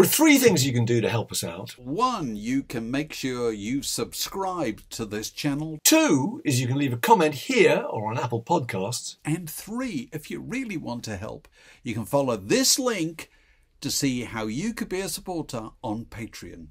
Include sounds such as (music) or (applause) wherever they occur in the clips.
There are three things you can do to help us out. One, you can make sure you subscribe to this channel. Two is you can leave a comment here or on Apple Podcasts. And three, if you really want to help, you can follow this link to see how you could be a supporter on Patreon.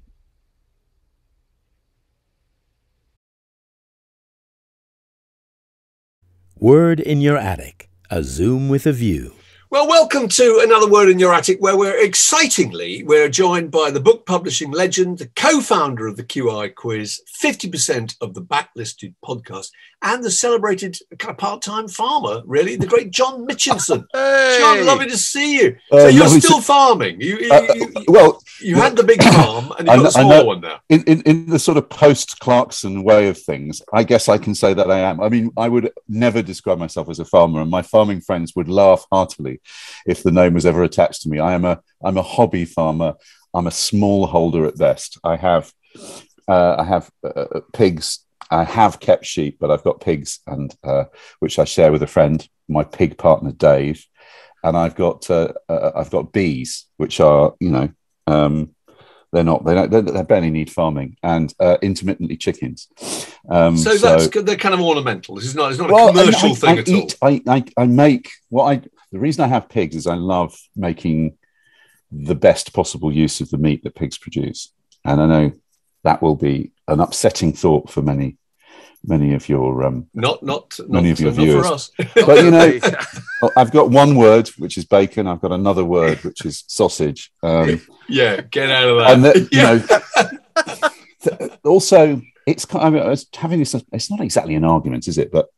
Word in Your Attic, a Zoom with a view. Well, welcome to another Word in Your Attic, where we're excitingly we're joined by the book publishing legend, the co-founder of the QI Quiz, fifty percent of the backlisted podcast, and the celebrated kind of part-time farmer, really, the great John Mitchinson. (laughs) Hey. John, lovely to see you. Uh, so you're still to- farming. You, you, Uh, you, you, well, you had the big farm, and you've got know- a I small one now. in, in, in the sort of post Clarkson way of things, I guess I can say that I am. I mean, I would never describe myself as a farmer, and my farming friends would laugh heartily if the name was ever attached to me. I am a I'm a hobby farmer. I'm a smallholder at best. I have uh, I have uh, pigs. I have kept sheep, but I've got pigs, and uh, which I share with a friend, my pig partner Dave, and I've got uh, uh, I've got bees, which are you know. Um, they're not. They don't. They, barely need farming, and uh, intermittently chickens. Um, So, that's they're kind of ornamental. This is not. It's not a commercial I, thing I at all. I, I, I make what I. The reason I have pigs is I love making the best possible use of the meat that pigs produce, and I know that will be an upsetting thought for many, many of your. Um, Not, not, not, Many of your not viewers. for us. (laughs) but you know, (laughs) I've got one word which is bacon. I've got another word which is sausage. Um, (laughs) yeah, get out of that. and that, you Yeah. know th- also it's kind of, I was having this it's not exactly an argument is it but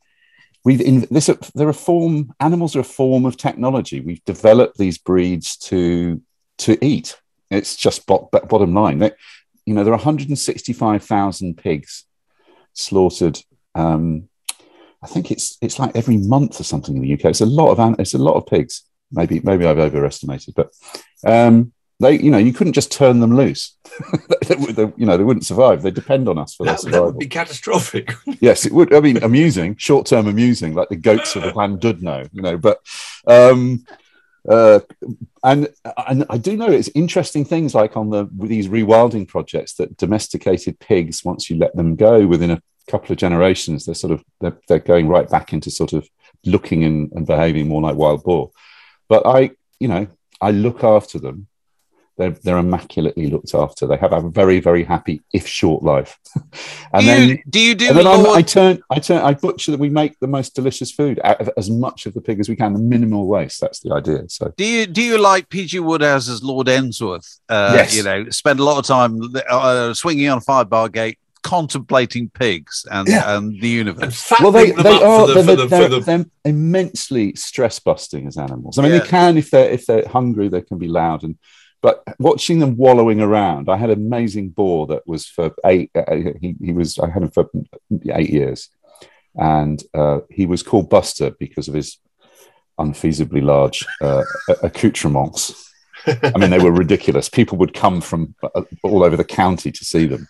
we've in this they're a form animals are a form of technology we've developed these breeds to to eat it's just bo- bo- bottom line they, you know there are 165,000 pigs slaughtered um I think it's it's like every month or something in the UK. It's a lot of it's a lot of pigs. Maybe maybe I've overestimated, but um, they you know you couldn't just turn them loose. (laughs) they, they- you know they wouldn't survive. They depend on us for their that, that would be catastrophic. (laughs) yes, it would. I mean, amusing, short term amusing, like the goats of the Llandudno, you know. But um, uh, and and I do know it's interesting things like on the these rewilding projects that domesticated pigs, once you let them go within a couple of generations, they're sort of they're, they're going right back into sort of looking and, and behaving more like wild boar. But I, you know, I look after them. They're, they're immaculately looked after. They have a very, very happy, if short, life. (laughs) and do, then you, do you do and then I'm, Lord- I turn, I turn, I butcher that we make the most delicious food out of as much of the pig as we can, the minimal waste. That's the idea. So Do you do you like PG Wodehouse's Lord Emsworth? Uh, Yes. You know, spend a lot of time uh, swinging on a fire bar gate, contemplating pigs and, Yeah. and the universe. well, they, they are the- they're, the- they're, the- they're immensely stress busting as animals. I mean, Yeah. they can if they're if they're hungry, they can be loud and. But watching them wallowing around, I had an amazing boar that was for eight. Uh, he, he was I had him for eight years, and uh, he was called Buster because of his unfeasibly large uh, accoutrements. I mean, they were ridiculous. People would come from uh, all over the county to see them,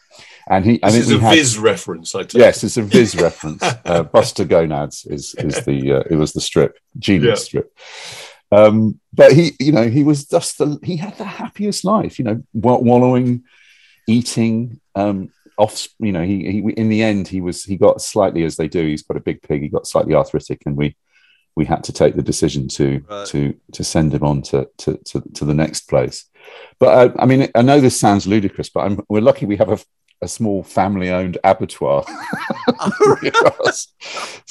and he. I This mean, is a had- Viz reference, I Yes, it's a Viz reference. Uh, Buster Gonads is is the uh, it was the strip, genius Yeah. strip. Um, but he, you know, he was just the he had the happiest life. You know, wallowing, eating. Um, off, you know, he, he in the end he was he got slightly as they do. He's got a big pig. He got slightly arthritic, and we we had to take the decision to Right. to to send him on to to to, to the next place. But uh, I mean, I know this sounds ludicrous, but I'm, we're lucky we have a, a small family-owned abattoir. (laughs) (laughs) near us.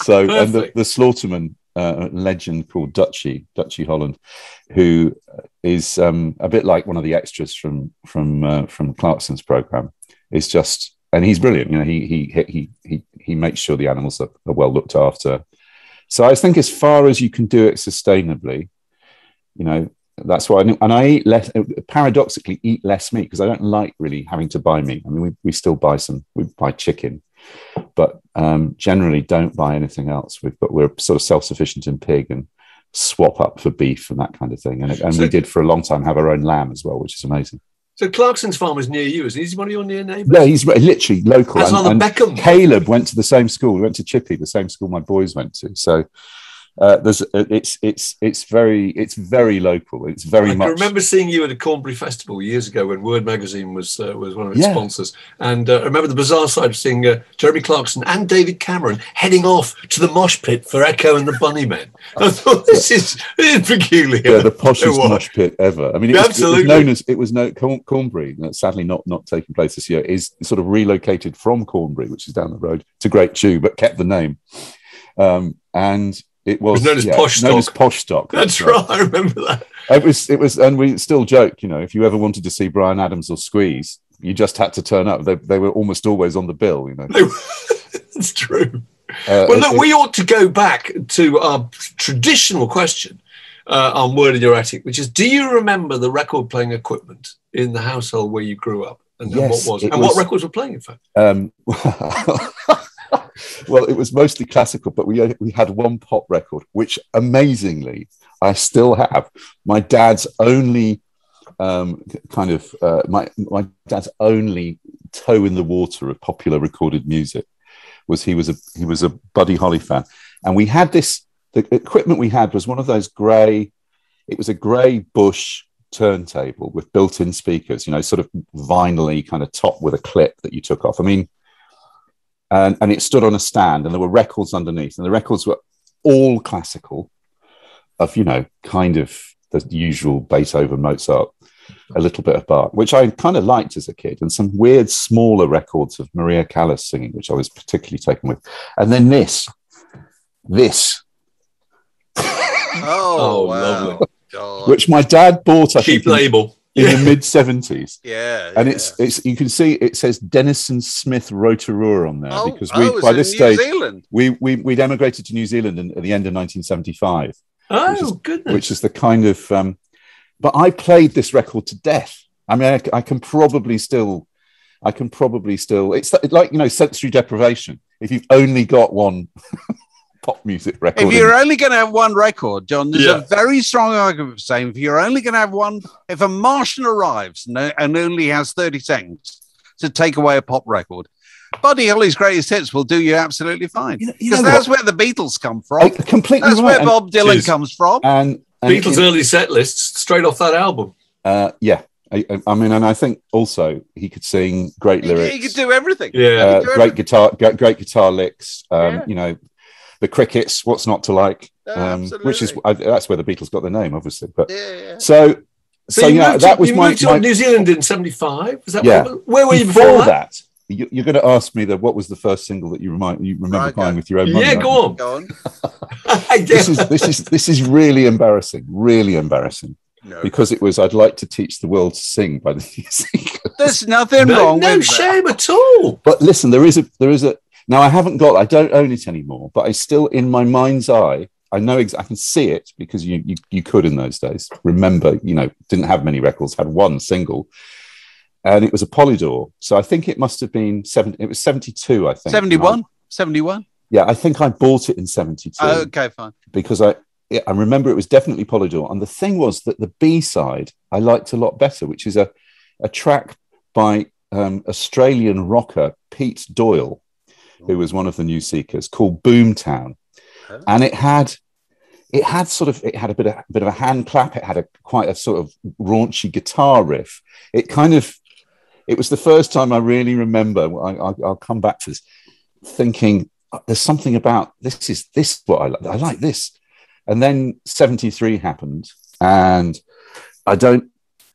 so, and the, the slaughterman uh, legend called Dutchy, Dutchy Holland, who is um, a bit like one of the extras from from uh, from Clarkson's program, is just and he's brilliant. You know, he he he he he makes sure the animals are, are well looked after. So I think as far as you can do it sustainably, you know, that's why. I, and I eat less. Paradoxically, eat less meat because I don't like really having to buy meat. I mean, we, we still buy some. We buy chicken, but um, generally don't buy anything else. We've got we're sort of self sufficient in pig and swap up for beef and that kind of thing. And, and So- we did for a long time have our own lamb as well, which is amazing. So Clarkson's farm is near you, is he? Is he one of your near neighbours? Yeah, he's literally local. That's and- and Beckham. Caleb went to the same school. We went to Chippy, the same school my boys went to. So uh, there's uh, it's it's it's very it's very local. It's very I much. can remember seeing you at a Cornbury Festival years ago when Word Magazine was uh, was one of its Yeah. sponsors, and uh, I remember the bizarre side of seeing uh, Jeremy Clarkson and David Cameron heading off to the mosh pit for Echo and the Bunnymen. (laughs) I thought this is, this is peculiar. yeah, the poshest mosh pit ever. I mean, it was, it Absolutely. was known as it was no Corn, Cornbury. Sadly, not not taking place this year. Is sort of relocated from Cornbury, which is down the road, to Great Tew, but kept the name. Um, and it was, was known as yeah, Posh known as Stock. Posh Stock. That's right. I remember that. It was it was, and we still joke. You know, if you ever wanted to see Bryan Adams or Squeeze, you just had to turn up. They, they were almost always on the bill. You know. It's (laughs) true. Uh, Well, it- look, we ought to go back to our traditional question uh, on Word in Your Attic, which is Do you remember the record playing equipment in the household where you grew up? And, and what was it? it And what records were playing, in fact? Um, (laughs) well, it was mostly classical, but we we had one pop record, which amazingly I still have. My dad's only um, kind of uh, my my dad's only toe in the water of popular recorded music was he was a he was a Buddy Holly fan, and we had this. The equipment we had was one of those grey. It was a grey Bush turntable with built-in speakers, you know, sort of vinyl kind of top with a clip that you took off. I mean, and, and it stood on a stand and there were records underneath and the records were all classical of you know kind of the usual beethoven mozart a little bit of bach which i kind of liked as a kid and some weird smaller records of maria callas singing which i was particularly taken with and then this this Oh, Oh, wow. lovely. God. (laughs) which my dad bought i Cheap think in, label. In the mid 70s (laughs) yeah. and yeah. it's it's you can see it says denison smith rotorua on there oh, because we oh, by this New stage Zealand. we, we we'd emigrated to New Zealand in, at the end of 1975, Oh, which is- goodness. which is the kind of. Um, but I played this record to death. I mean, I, I can probably still, I can probably still. It's like you know, sensory deprivation. If you've only got one (laughs) pop music record, If you're only going to have one record, John, there's Yeah. a very strong argument for saying if you're only going to have one, if a Martian arrives and, and only has 30 seconds to take away a pop record, Buddy Holly's greatest hits will do you absolutely fine. You know- you Because know that's where the Beatles come I, from. completely That's right. where and, Bob Dylan Cheers. comes from. and, and Beatles' early set lists straight off that album. uh, yeah. I, I- I mean, and I think also he could sing great lyrics. he could do everything. Yeah. uh, do great guitar, great, great guitar licks. Um, Yeah. You know, the crickets. What's not to like? Um, which is I, that's where the Beatles got their name, obviously. But Yeah, yeah. so, So, so, you yeah, that to, was you my, moved to my New Zealand in 75. Was that Yeah. where, where were you before, before, that. You, you're going to ask me that what was the first single that you remind you remember Right, buying go. with your own money? Yeah, go on. Go on. (laughs) This is this is this is really embarrassing, really embarrassing No. because it was I'd like to teach the world to sing by the (laughs) music. There's nothing no, wrong no with that. shame at all. But listen, there is a there is a now I haven't got I don't own it anymore, but I still in my mind's eye I know ex- I can see it because you, you you could in those days remember you know didn't have many records had one single, and it was a Polydor. So I think it must have been seven. It was seventy two. I think 71? 71? Yeah, I think I bought it in seventy two okay, fine. because I I remember it was definitely Polydor. And the thing was that the B side I liked a lot better, which is a a track by um, Australian rocker Pete Doyle, who was one of the New Seekers, called Boomtown, Oh. and it had it had sort of it had a bit of bit of a hand clap. It had a quite a sort of raunchy guitar riff. It kind of it was the first time I really remember. I, I, I'll come back to this, thinking "Uh, there's something about this is this what I like. I like this, and then '73 happened, and I don't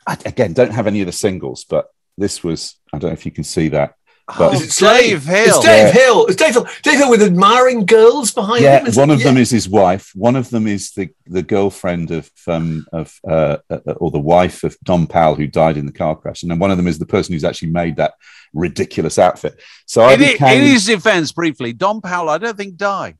I, again don't have any of the singles, but this was I don't know if you can see that. But- Oh, Is it Dave Hill. It's Dave Yeah. Hill. It's Dave Hill. Dave Hill with admiring girls behind yeah, him. one of them yeah. is his wife. One of them is the the girlfriend of um of uh, uh, or the wife of Don Powell who died in the car crash, and then one of them is the person who's actually made that ridiculous outfit. So I In, i- became in his defense, briefly, Don Powell, I don't think died.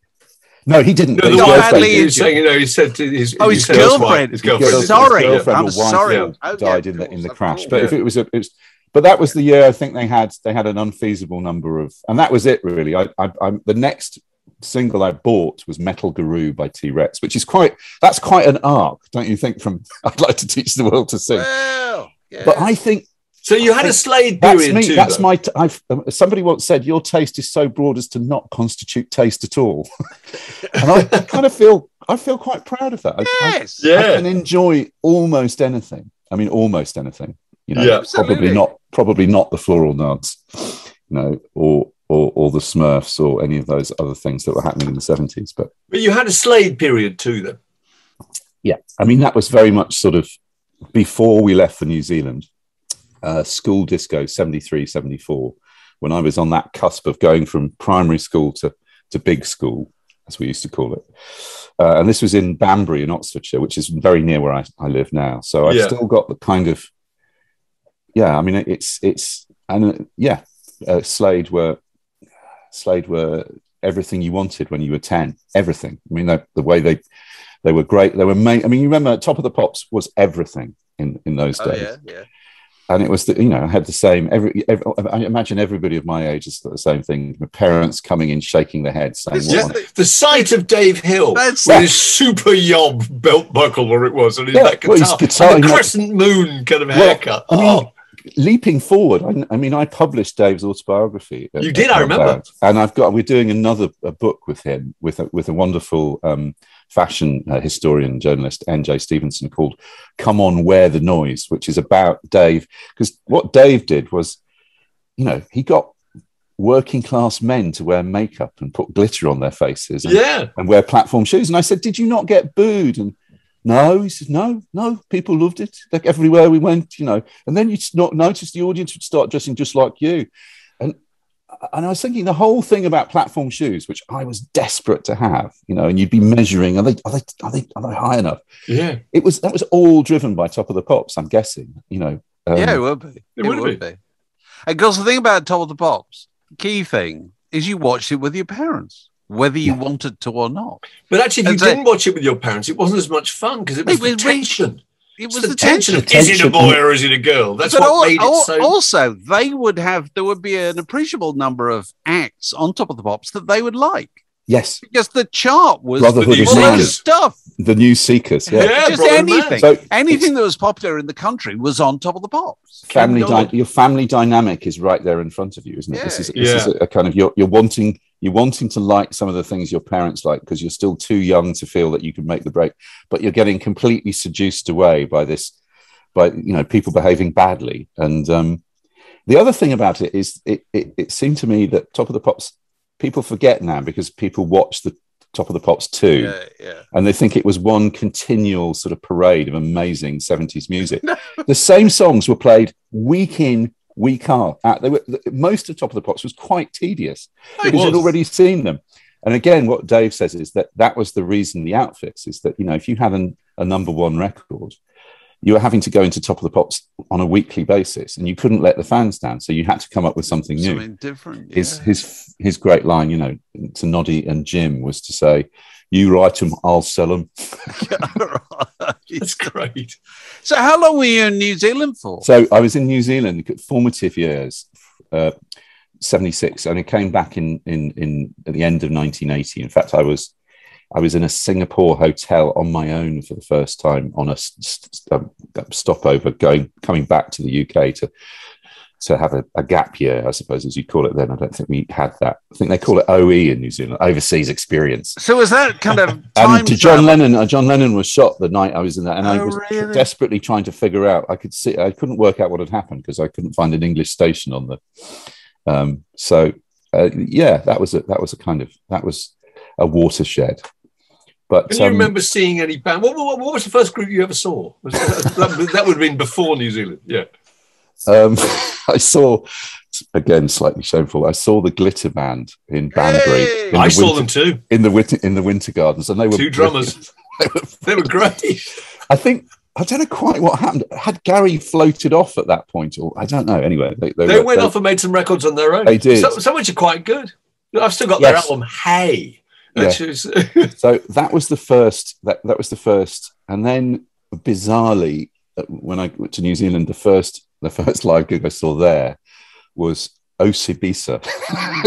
no, he didn't. No, but the his Don wife, girlfriend Hadley he was saying, you know, he said to his, Oh, he his said wife, girlfriend. His His girlfriend. girlfriend- Sorry, his girlfriend I'm sorry. all yeah, died in the in the crash. of But if it was a, it was, but that was the year I think they had they had an unfeasible number of, and that was it really. I, I, I the next single I bought was Metal Guru by T Rex, which is quite that's quite an arc, don't you think? From (laughs) I'd like to teach the world to sing, Well, yeah. but I think So you had a Slade period that's me. too. that's though. my. T- I've um, somebody once said your taste is so broad as to not constitute taste at all, (laughs) and I kind of feel I feel quite proud of that. I, I- Yes. I, Yeah. can enjoy almost anything. I mean, almost anything. You know, Yeah. probably not. Probably not the floral dance. You know, or or or the Smurfs or any of those other things that were happening in the seventies. But But you had a Slade period too, then. yeah, I mean, that was very much sort of before we left for New Zealand. Uh, school disco 73, 74, when I was on that cusp of going from primary school to to big school, as we used to call it. Uh, and this was in Banbury in Oxfordshire, which is very near where I, I live now. So I've Yeah. still got the kind of, yeah, I mean, it's, it's, and uh, yeah, uh, Slade were, Slade were everything you wanted when you were 10, everything. I mean, the, the way they, they were great. They were, ma- I mean, you remember Top of the Pops was everything in, in those Oh, days yeah, yeah. and it was the, you know I had the same every, every I imagine everybody of my age has got the same thing my parents coming in shaking their heads saying It's what Yeah, on- just- the sight of Dave Hill That's- with his super yob belt buckle, or it was, and his Yeah, that well, guitar, his guitar, and the crescent moon kind of Well, haircut. I mean, oh, leaping forward I, I mean I published Dave's autobiography You did, I remember. that. and I've got we're doing another a book with him with a, with a wonderful um, fashion uh, historian journalist NJ Stevenson called Come On Wear the Noise which is about Dave because what Dave did was you know he got working class men to wear makeup and put glitter on their faces and, yeah. and wear platform shoes. And I said, Did you not get booed? And no, he said, No, no, people loved it. Like everywhere we went, you know. And then you'd not notice the audience would start dressing just like you. And and I was thinking the whole thing about platform shoes, which I was desperate to have, you know, and you'd be measuring, are they are they are they, are they high enough? Yeah. It was that was all driven by top of the pops, I'm guessing, you know. Um, yeah, it would be. it would be. And because the thing about Top of the Pops, key thing is you watched it with your parents, whether you Yeah. wanted to or not. But actually, if you so- didn't watch it with your parents, it wasn't as much fun because it was It the was really- tension. It was the, the tension. tension. of, Is it a boy or is it a girl? That's But what al- made it al- so. also, they would have, there would be an appreciable number of acts on Top of the Pops that they would like Yes, because the chart was Brotherhood of full Man. of stuff. the new seekers, yeah. Yeah, Just Brother and Man. anything. So Anything that was popular in the country was on Top of the Pops. family King Donald. dy- your family dynamic is right there in front of you isn't it this Yeah. is this is Yeah. a, a kind of you're, you're wanting you're wanting to like some of the things your parents like because you're still too young to feel that you can make the break but you're getting completely seduced away by this by you know people behaving badly and um the other thing about it is it, it, it seemed to me that top of the pops people forget now because people watch the top of the pops too Yeah, yeah. and they think it was one continual sort of parade of amazing 70s music. (laughs) the same songs were played week in, week out. Uh, They were, most of Top of the Pops was quite tedious because you'd already seen them. And again, what Dave says is that that was the reason the outfits is that, you know, if you had an, a number one record, you were having to go into Top of the Pops on a weekly basis and you couldn't let the fans down. So you had to come up with something new Something different. his yeah. his his great line, you know, to Noddy and Jim was to say, "You write them, I'll sell them." (laughs) That's (laughs) great. so, how long were you in New Zealand for? So I was in New Zealand, formative years, uh, seventy six, and I came back in in in at the end of nineteen eighty. In fact, I was I was in a Singapore hotel on my own for the first time on a s- s- um, stopover, going coming back to the UK to to have a, a gap year, I suppose, as you'd call it. Then I don't think we had that. I think they call it OE in New Zealand, overseas experience. so, was that kind of time And to John travel? Lennon, uh, John Lennon was shot the night I was in that, and I Oh, was really? desperately trying to figure out. I could see, I couldn't work out what had happened because I couldn't find an English station on the. Um, so, uh, yeah, that was a that was a kind of that was a watershed. But Can you um, remember seeing any band? What, what, what was the first group you ever saw? That, that, that would have been before New Zealand. Yeah. Um, (laughs) I saw again slightly shameful. I saw the Glitter Band in Banbury. Hey! in the I saw winter- them too. in the winter in the Winter Gardens, and they were Two drummers. (laughs) they were great. I think I don't know quite what happened. Had Gary floated off at that point, or I don't know. Anyway, they, they, They were- went they- off and made some records on their own. They did. Some, some which are quite good. I've still got their album Hey. Yeah. Is, (laughs) So that was the first. That that was the first, and then bizarrely, uh, when I went to New Zealand, the first the first live gig I saw there was Osibisa. (laughs)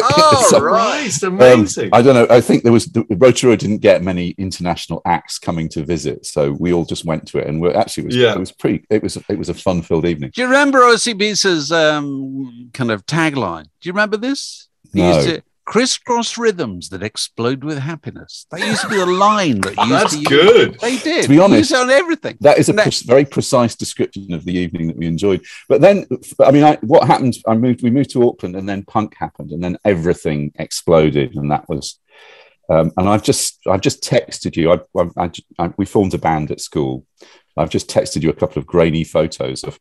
Oh, So, right. Christ, um, amazing. I don't know. I think there was the Rotorua didn't get many international acts coming to visit, so we all just went to it, and we're actually it was, Yeah. it was pretty. It was it was a fun filled evening. Do you remember OCB's um, kind of tagline? Do you remember this? He No. used to crisscross rhythms that explode with happiness. That used to be the line that (laughs) used That's to use- good. They did. To be They honest, used it on everything. That is a Ne- pre- very precise description of the evening that we enjoyed. But then, I mean, I, what happened? I moved. We moved to Auckland, and then punk happened, and then everything exploded, and that was. Um, and I've just, I've just texted you. I, I, I, I, we formed a band at school. I've just texted you a couple of grainy photos of.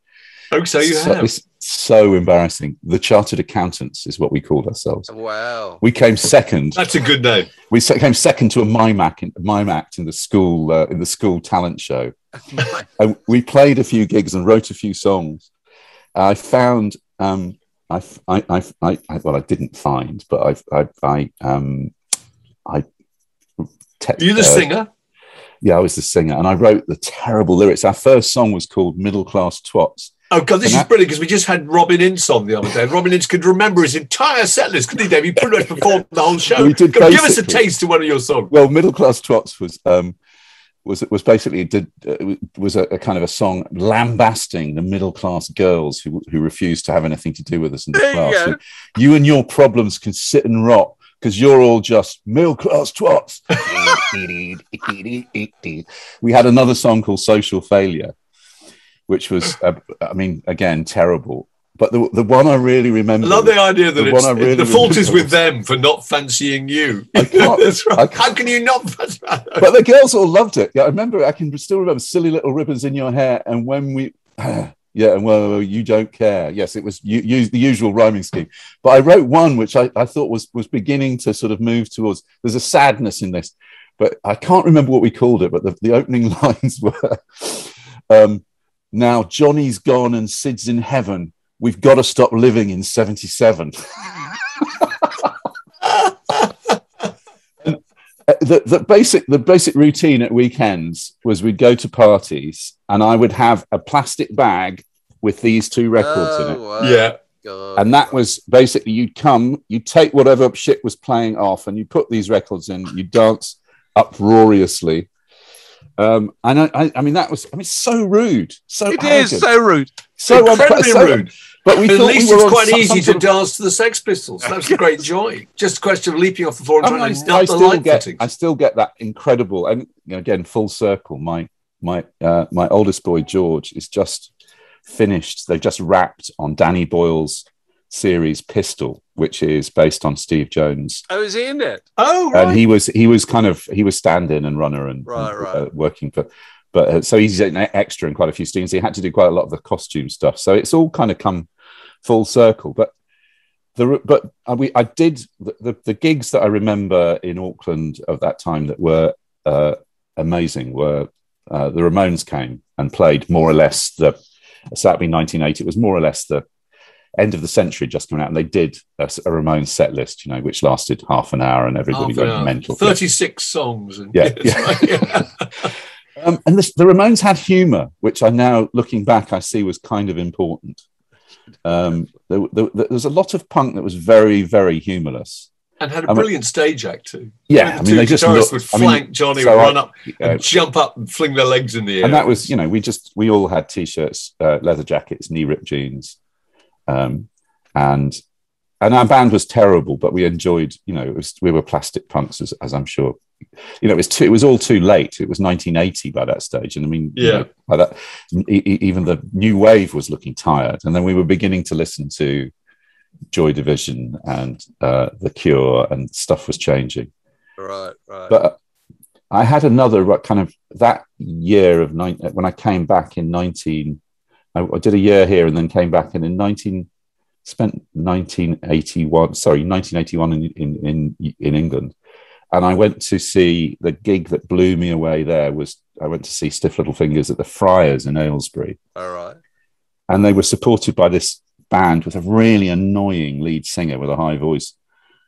Oh, so you so, have. It's so embarrassing. The chartered accountants is what we called ourselves. Wow. We came second. That's a good name. We came second to a mime act, in, mime act in the school uh, in the school talent show. (laughs) and we played a few gigs and wrote a few songs. I found, um, I, I, I, I, I- well, I didn't find, but I, I, I, um, I. te- Are you the uh, singer? Yeah, I was the singer, and I wrote the terrible lyrics. Our first song was called "Middle Class Twats." Oh God, this and is that- brilliant because we just had Robin Ince on the other day. Robin Ince could remember his entire set list, couldn't he, Dave? He pretty much (laughs) performed the whole show. We did Go- Give us a taste of one of your songs. Well, "Middle Class Twats" was um, was was basically did uh, was a, a kind of a song lambasting the middle class girls who who refused to have anything to do with us in the There class. go. So you and your problems can sit and rot because you're all just middle class twats. (laughs) (laughs) we had another song called "Social Failure," which was, uh, I mean, again terrible. But the the one I really remember. I love the idea that The it's, one I really the fault is with them for not fancying you. I (laughs) can't- That's right. How can you not fancy? but the girls all loved it. Yeah, I remember. I can still remember silly little ribbons in your hair, and when we, (sighs) yeah, and well, you don't care. Yes, it was you, use the usual rhyming scheme. But I wrote one which I, I thought was was beginning to sort of move towards. There's a sadness in this, but I can't remember what we called it. But the, the opening (laughs) lines were, um, "Now Johnny's gone and Sid's in heaven. We've got to stop living in '77." (laughs) the, the basic the basic routine at weekends was we'd go to parties and I would have a plastic bag with these two records in it. Oh, wow. Yeah. God. And that was basically you'd come, you'd take whatever shit was playing off, and you put these records in, you dance uproariously. Um, and I, I, I mean, that was, I mean, so rude, so It arrogant, is so rude. so Incredibly so- rude. But we at thought least we were it's quite some- easy some to of- dance to the Sex Pistols. That's a great (laughs) joy. Just a question of leaping off the floor and I, mean, trying I, to I nut the still get, fittings. I still get that incredible, and you know, again, full circle. My my uh, my oldest boy George is just finished. They've just wrapped on Danny Boyle's series Pistol, which is based on Steve Jones, Oh, is he in it? oh, right. and he was he was kind of he was stand-in and runner and, Right, and, right. Uh, working for. But uh, so he's an extra in quite a few scenes. He had to do quite a lot of the costume stuff. So it's all kind of come full circle. But the but I, we, I did the, the, the gigs that I remember in Auckland of that time that were uh, amazing were uh, the Ramones came and played more or less the so that'd 1980. It was more or less the end of the century just coming out, and they did a, a Ramones set list, you know, which lasted half an hour, and everybody Half got mental. 36 songs. And, Yeah, Yes, yeah. (laughs) Um, and this, the Ramones had humor, which I now, looking back, I see was kind of important. Um, there, there, there was a lot of punk that was very, very humorless. and had a I mean- brilliant stage act too. Yeah, The I mean, they just looked- would I mean, flank Johnny, so I- run up, Uh, jump up, and fling their legs in the air. and that was, you know, we just we all had t-shirts, uh, leather jackets, knee rip jeans, um, and and our band was terrible, but we enjoyed, you know, it was we were plastic punks, as, as I'm sure, you know, it was too, it was all too late. It was 1980 by that stage, and I mean, you Yeah. know, by that, even the new wave was looking tired, and then we were beginning to listen to Joy Division and uh, The Cure, and stuff was changing Right, right. but I had another kind of that year of nine when I came back in 19 I, I did a year here and then came back and in 19 spent 1981 sorry 1981 in, in in in England and I went to see the gig that blew me away there was I went to see Stiff Little Fingers at the Friars in Aylesbury All right. and they were supported by this band with a really annoying lead singer with a high voice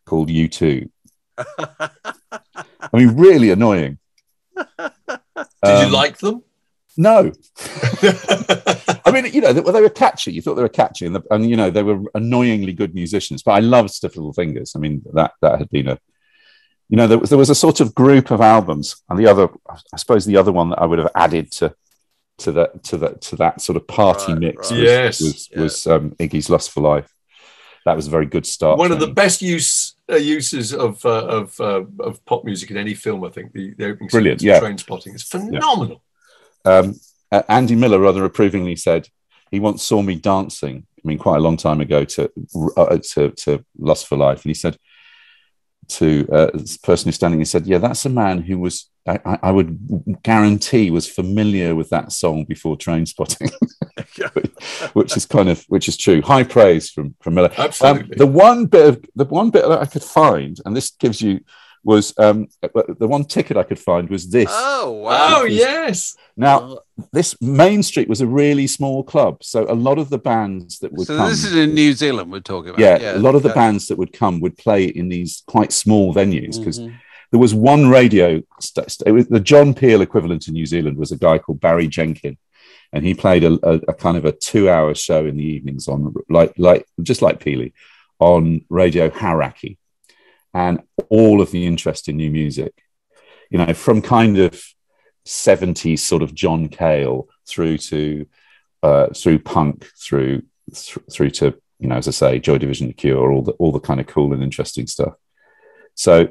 called U2 (laughs) I mean really annoying Did you Um, like them? No, (laughs) I mean, you know, they, well, they were catchy. You thought they were catchy, and, the, and you know, they were annoyingly good musicians. But I loved Stiff Little Fingers. I mean, that that had been a, you know, there was there was a sort of group of albums, and the other, I suppose, the other one that I would have added to to that to that to that sort of party Right, mix right. was Yes, was, yeah. was um, Iggy's Lust for Life. That was a very good start. One for of the best use uh, uses of uh, of uh, of pop music in any film. I think the, the opening Brilliant, of yeah. Trainspotting is phenomenal. Um, uh, Andy Miller rather approvingly said he once saw me dancing. I mean, quite a long time ago to uh, to, to Lust for Life, and he said to uh, this person who's standing, he said, "Yeah, that's a man who was I, I I would guarantee was familiar with that song before Trainspotting." (laughs) (laughs) which is kind of which is true. High praise from from Miller. Um, Absolutely. the one bit of the one bit that I could find, and this gives you was um, the one ticket I could find was this. Oh wow! oh yes, Now, this Main Street was a really small club, so a lot of the bands that would so come, this is in New Zealand. We're talking about. yeah, a lot of the okay. bands that would come would play in these quite small venues because Mhm. there was one radio. St- st- it was the John Peel equivalent in New Zealand was a guy called Barry Jenkin, and he played a, a, a kind of a two-hour show in the evenings on like like just like Peely on Radio Hauraki, and all of the interest in new music, you know, from kind of 70s sort of John Cale through to uh, through punk through th- through to you know as I say Joy Division, The Cure, all the all the kind of cool and interesting stuff. So,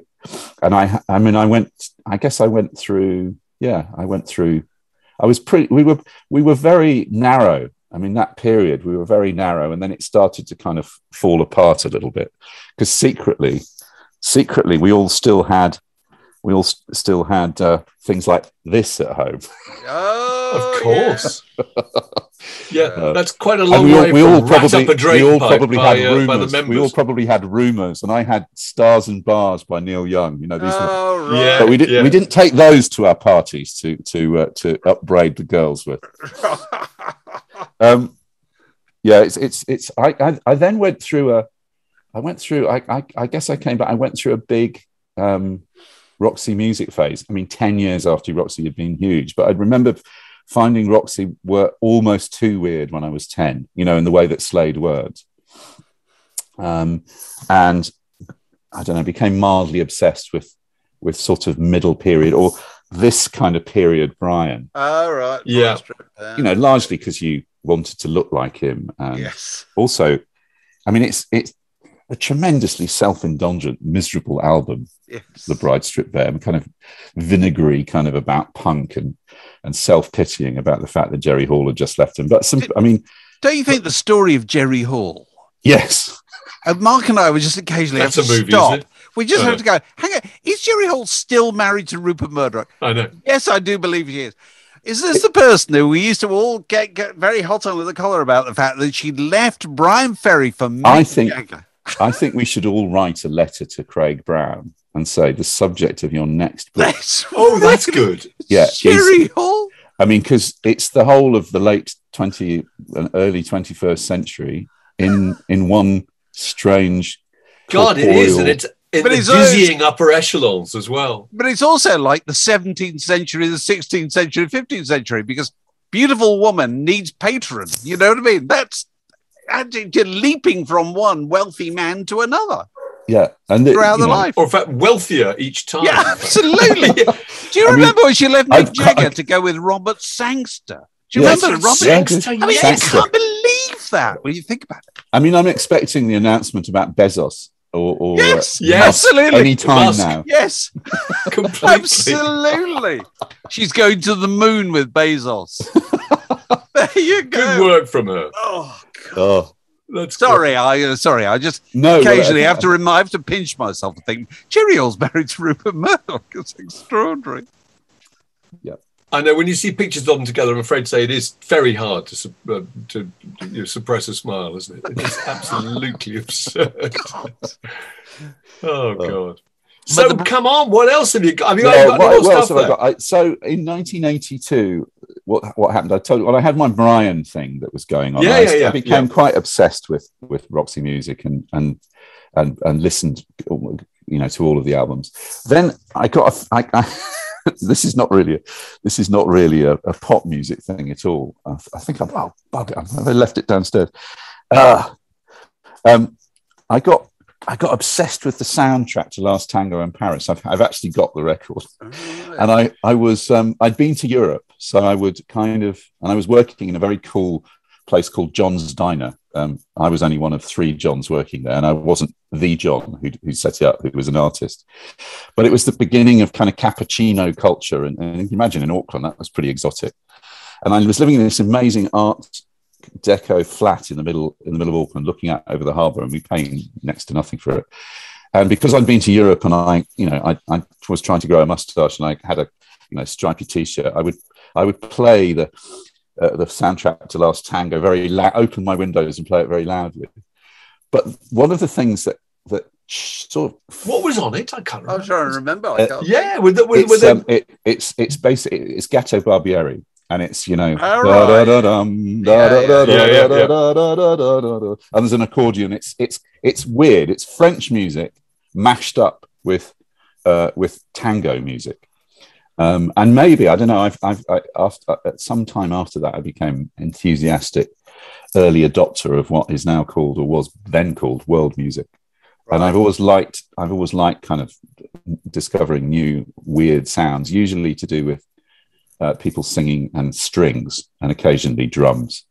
and I I mean I went I guess I went through yeah I went through I was pretty we were we were very narrow. I mean that period we were very narrow, and then it started to kind of fall apart a little bit because secretly secretly we all still had we all st- still had uh, things like this at home. Oh, of course. (laughs) Yeah, Uh, that's quite a long we all, way we all probably, up a drain we all probably by, had uh, rumors. members. we all probably had rumors, and I had Stars and Bars by Neil Young. You know these, Oh, Yeah. right. but we didn't yeah. we didn't take those to our parties to to uh, to upbraid the girls with. (laughs) Um, yeah, it's it's it's. I, I I then went through a, I went through. I I, I guess I came back. I went through a big um, Roxy music phase. I mean, ten years after Roxy had been huge, but I remember finding Roxy were almost too weird when I was ten. You know, in the way that Slade words. Um, and I don't know, became mildly obsessed with with sort of middle period or this kind of period, Brian. All right. Yeah. You know, largely because you wanted to look like him, and Yes. also, I mean, it's it's a tremendously self-indulgent, miserable album, Yes. The Bride Strip Bare, kind of vinegary, kind of about punk and and self-pitying about the fact that Jerry Hall had just left him. But some, I mean, Don't you think the story of Jerry Hall? yes, And Mark and I would just occasionally That's have to a movie, stop. isn't it? We just have uh-huh. to go. Hang on, is Jerry Hall still married to Rupert Murdoch? I know. Yes, I do believe he is. Is this the person who we used to all get, get very hot on with the collar about the fact that she left Bryan Ferry for Mick I think- Jagger? I think we should all write a letter to Craig Brown and say the subject of your next book. That's Oh, that's good. Yeah, Jerry Hall. I mean, because it's the whole of the late 20 and early 21st century in in one strange. God, it is, and it's in But the it's dizzying upper echelons as well. But it's also like the 17th century, the 16th century, 15th century, because beautiful woman needs patron. You know what I mean? That's and you're leaping from one wealthy man to another yeah, and the- throughout the know, life. Or in fact, wealthier each time. Yeah, absolutely. (laughs) Do you I mean, remember when she left I've Mick got- Jagger to go with Robert Sangster? Do you Yes, remember Robert? Sangster, I mean, I can't believe that when you think about it. I mean, I'm expecting the announcement about Bezos or, or Yes, uh, yes, absolutely. any time now. Yes, (laughs) (laughs) completely. absolutely. She's going to the moon with Bezos. there you go. Good work from her. Oh, Oh That's good. sorry, I uh, sorry, I just no! well, occasionally I- have to rem- I have to pinch myself and think Jerry Hall's married to Rupert Murdoch. (laughs) It's extraordinary. Yeah, I know when you see pictures of them together, I'm afraid to say it is very hard to uh, to you know, suppress a smile, isn't it? It is (laughs) absolutely absurd. oh God! So the- come on, what else have you got? Have you Yeah, got what, what else stuff have I got? I, so in 1982, what what happened? I told you. Well, I had my Brian thing that was going on. Yeah, I, yeah, yeah, I became yeah. quite obsessed with with Roxy music and and and and listened, you know, to all of the albums. Then I got. A, I, I, (laughs) this is not really a, this is not really a, a pop music thing at all. I, I think I've oh bug it, I've left it downstairs. Uh, um, I got I got obsessed with the soundtrack to Last Tango in Paris. I've, I've actually got the record, and I I was um, I'd been to Europe, so I would kind of and I was working in a very cool place called John's Diner. Um, I was only one of three Johns working there, and I wasn't the John who, who set it up, who was an artist. But it was the beginning of kind of cappuccino culture. And, and you imagine in Auckland, that was pretty exotic. And I was living in this amazing art deco flat in the middle in the middle of Auckland, looking out over the harbour, and we paying next to nothing for it. And because I'd been to Europe and I, you know, I, I was trying to grow a mustache and I had a, you know, stripy t-shirt, I would I would play the uh, the soundtrack to Last Tango very loud, open my windows and play it very loudly. But one of the things that that sort of What was on it? I can't remember. I remember. was trying to remember. Uh, Yeah, with the, with, it's, with the, um, it, it's it's basically it's Gato Barbieri, and it's you know and there's an accordion. It's it's it's weird. It's French music mashed up with uh, with tango music. Um, and maybe I don't know. I've, I've I, after at some time after that, I became enthusiastic early adopter of what is now called or was then called world music. And I've always liked I've always liked kind of discovering new weird sounds, usually to do with uh, people singing and strings and occasionally drums.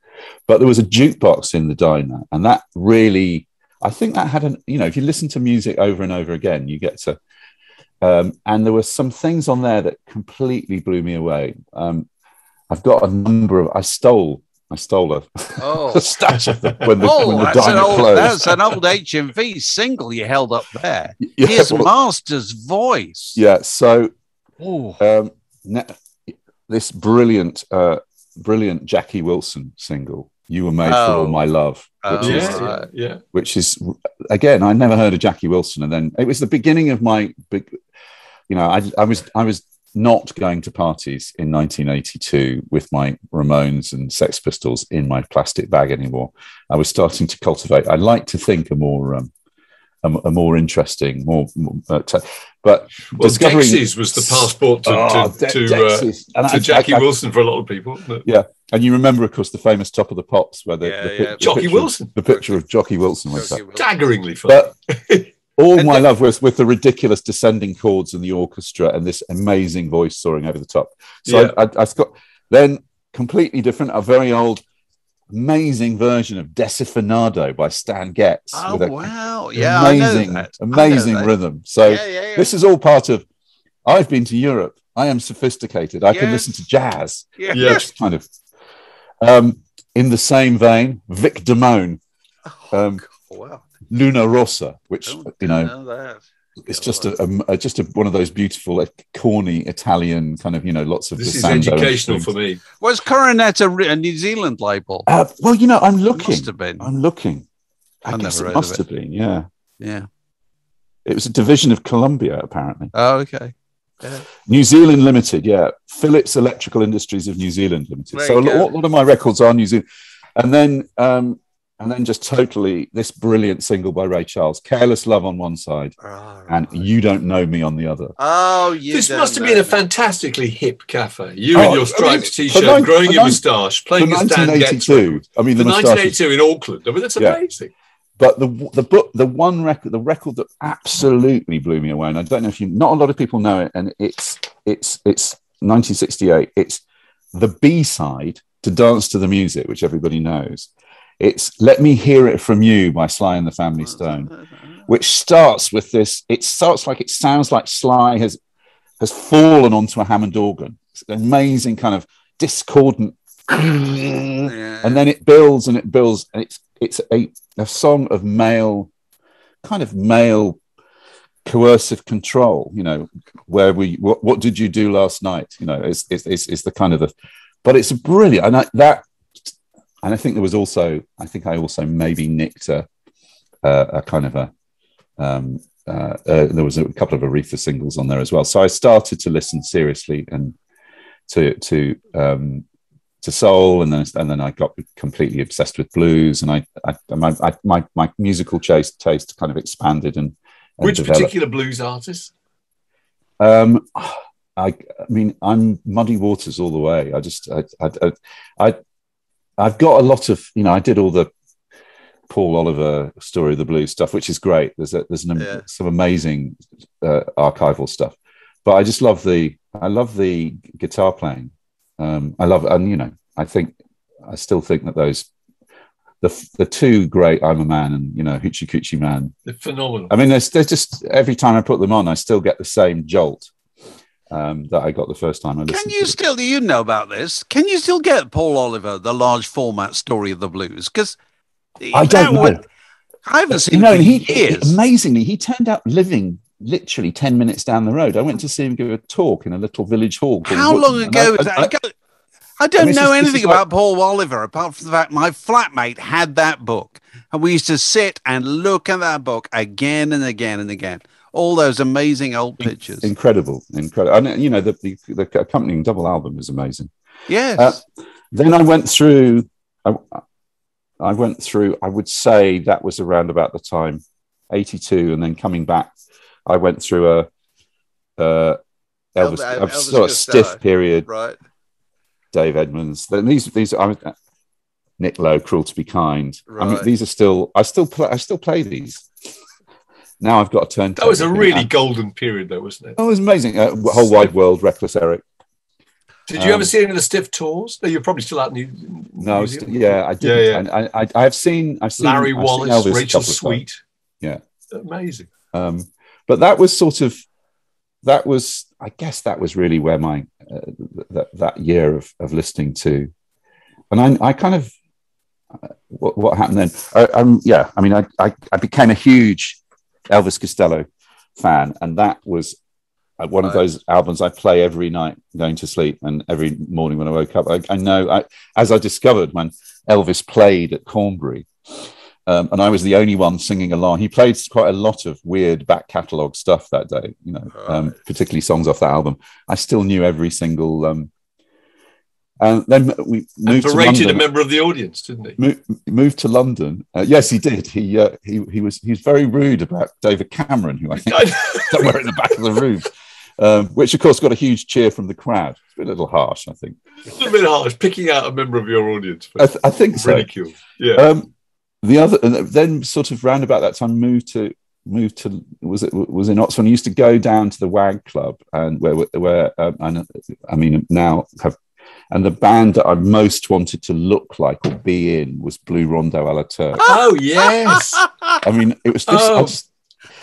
But there was a jukebox in the diner, and that really, I think that had an, you know, if you listen to music over and over again, you get to, um, and there were some things on there that completely blew me away. Um, I've got a number of, I stole, I stole a, Oh. (laughs) a stash of them when the, Oh, when the that's an, diner old, closed. that's an old HMV single you held up there. (laughs) Yeah, His well, master's voice. yeah, so um, ne- this brilliant, uh, brilliant Jackie Wilson single, "You Were Made for All Oh. My Love," which Oh, is yeah. which is again, I never heard of Jackie Wilson, and then it was the beginning of my big. You know, I, I was I was not going to parties in 1982 with my Ramones and Sex Pistols in my plastic bag anymore. I was starting to cultivate. I like to think a more um, a, a more interesting, more, more uh, t- but Well, discovering Dexys was the passport to, Oh, to, De- to, uh, And to I- Jackie I- I- Wilson for a lot of people. wasn't? And you remember, of course, the famous Top of the Pops, where the, Yeah, the, yeah. the Jocky picture, Wilson. the picture of Jocky Wilson was Jocky up. Wilson. Staggeringly fun. But (laughs) all And my the- love was with the ridiculous descending chords and the orchestra and this amazing voice soaring over the top. So Yeah. I, I, I got then completely different, a very old, amazing version of Desafinado by Stan Getz. oh with a wow. Yeah, I amazing, know that. I know amazing that. rhythm. So Yeah, yeah, yeah. this is all part of. I've been to Europe. I am sophisticated. I can listen to jazz. yeah. Yeah. Which kind of. Um, in the same vein, Vic Damone, um, Oh, wow. Luna Rossa, which Oh, you know, didn't that. It's just a, a, a- just a, one of those beautiful, like, corny Italian kind of, you know, lots of This is educational things. for me. Was Coronet a, a New Zealand label? Uh, well, you know, I'm looking. Must have been. I'm looking. I I've guess never it must of have been. Yeah, Yeah. it was a division of Columbia, apparently. Oh, okay. Yeah. New Zealand Limited, yeah. Philips Electrical Industries of New Zealand Limited. There so a you go. lot, a lot of my records are New Zealand, and then um, and then just totally this brilliant single by Ray Charles, "Careless Love" on one side, Oh, and "You Don't Know Me" on the other. oh you this don't must have know. been a fantastically hip cafe. You Oh, in your I striped mean, t-shirt, nine- growing your moustache, playing a Stan Getz 1982, record. I mean, For the moustache. 1982 in Auckland. I mean, that's Yeah. amazing. But the the book, the one record, the record that absolutely blew me away, and I don't know if you, not a lot of people know it, and it's it's it's 1968. It's the B side to "Dance to the Music," which everybody knows. It's "Let Me Hear It From You" by Sly and the Family oh, Stone, (laughs) which starts with this. It starts like it sounds like Sly has has fallen onto a Hammond organ. It's an amazing kind of discordant and then it builds and it builds and it's it's a, a song of male kind of male coercive control you know where we what, what did you do last night you know it's it's, it's, it's the kind of the but it's brilliant and I, that and i think there was also i think i also maybe nicked a, a, a kind of a um uh, uh, there was a couple of Aretha singles on there as well. So I started to listen seriously and to to um, to soul, and then and then I got completely obsessed with blues, and I, I my, I my my musical taste taste kind of expanded and, and Which developed. particular blues artist? Um, I, I mean, I'm muddy waters all the way. I just, I, I, I, I've got a lot of, you know, I did all the Paul Oliver story of the blues stuff, which is great. There's a, there's an, Yeah. some amazing uh, archival stuff, but I just love the, I love the guitar playing. Um, I love, and you know, I think, I still think that those the the two great I'm a Man and you know Hoochie Coochie Man. They're phenomenal. I mean, there's there's just every time I put them on, I still get the same jolt um, that I got the first time I listened. Can you still, do you know about this? Can you still get Paul Oliver, the large format story of the blues? Because I don't know. I haven't seen no, he years. amazingly he turned out living literally ten minutes down the road. I went to see him give a talk in a little village hall. How long ago I- was that? I- I, I don't know is- anything is like- about Paul Oliver apart from the fact my flatmate had that book. And we used to sit and look at that book again and again and again. All those amazing old pictures. incredible, incredible. And you know the, the the accompanying double album is amazing. yes. Uh, Then I went through. I, I went through. I would say that was around about the time, eighty-two, and then coming back, I went through a, uh Elvis, Elvis- Elvis sort of stiff period. right. Dave Edmunds. Then these these I was, Nick Lowe, Cruel to Be Kind. I mean, these are still. I still play. I still play these. Now I've got to turn. That was a really golden period, though, wasn't it? Oh, it was amazing. Uh, whole wide world, Wreckless Eric. Did you ever Um, see any of the stiff tours? No, you're probably still out in New. No, I was- yeah, I did. Yeah, And I, I, I've seen, I've seen Larry I've Wallace, a Rachel Sweet. Yeah. amazing. Um, but that was sort of, that was, I guess, that was really where my uh, that that year of of listening to, and I, I kind of, uh, what, what happened then? I, um, yeah, I mean, I, I I became a huge Elvis Costello fan, and that was uh, one of those albums I play every night going to sleep and every morning when I woke up. I, I know, I, as I discovered when Elvis played at Cornbury, um, and I was the only one singing along. He played quite a lot of weird back catalogue stuff that day, you know, um, particularly songs off that album. I still knew every single. Um, and then we And moved to berated London a member of the audience, didn't he? mo- moved to London. Uh, yes, he did. He uh, he he was he was very rude about David Cameron, who I think (laughs) somewhere in the back of the room, um, which of course got a huge cheer from the crowd. It's a little harsh, I think. It's a bit harsh picking out a member of your audience I, th- I think so. ridicule. Yeah. Um, the other, and then sort of round about that time, moved to moved to was it was in Oxford. I used to go down to the Wag Club and where where um, and I mean now have. And the band that I most wanted to look like or be in was Blue Rondo a la Turk. (laughs) oh yes. I mean, it was just, Oh. just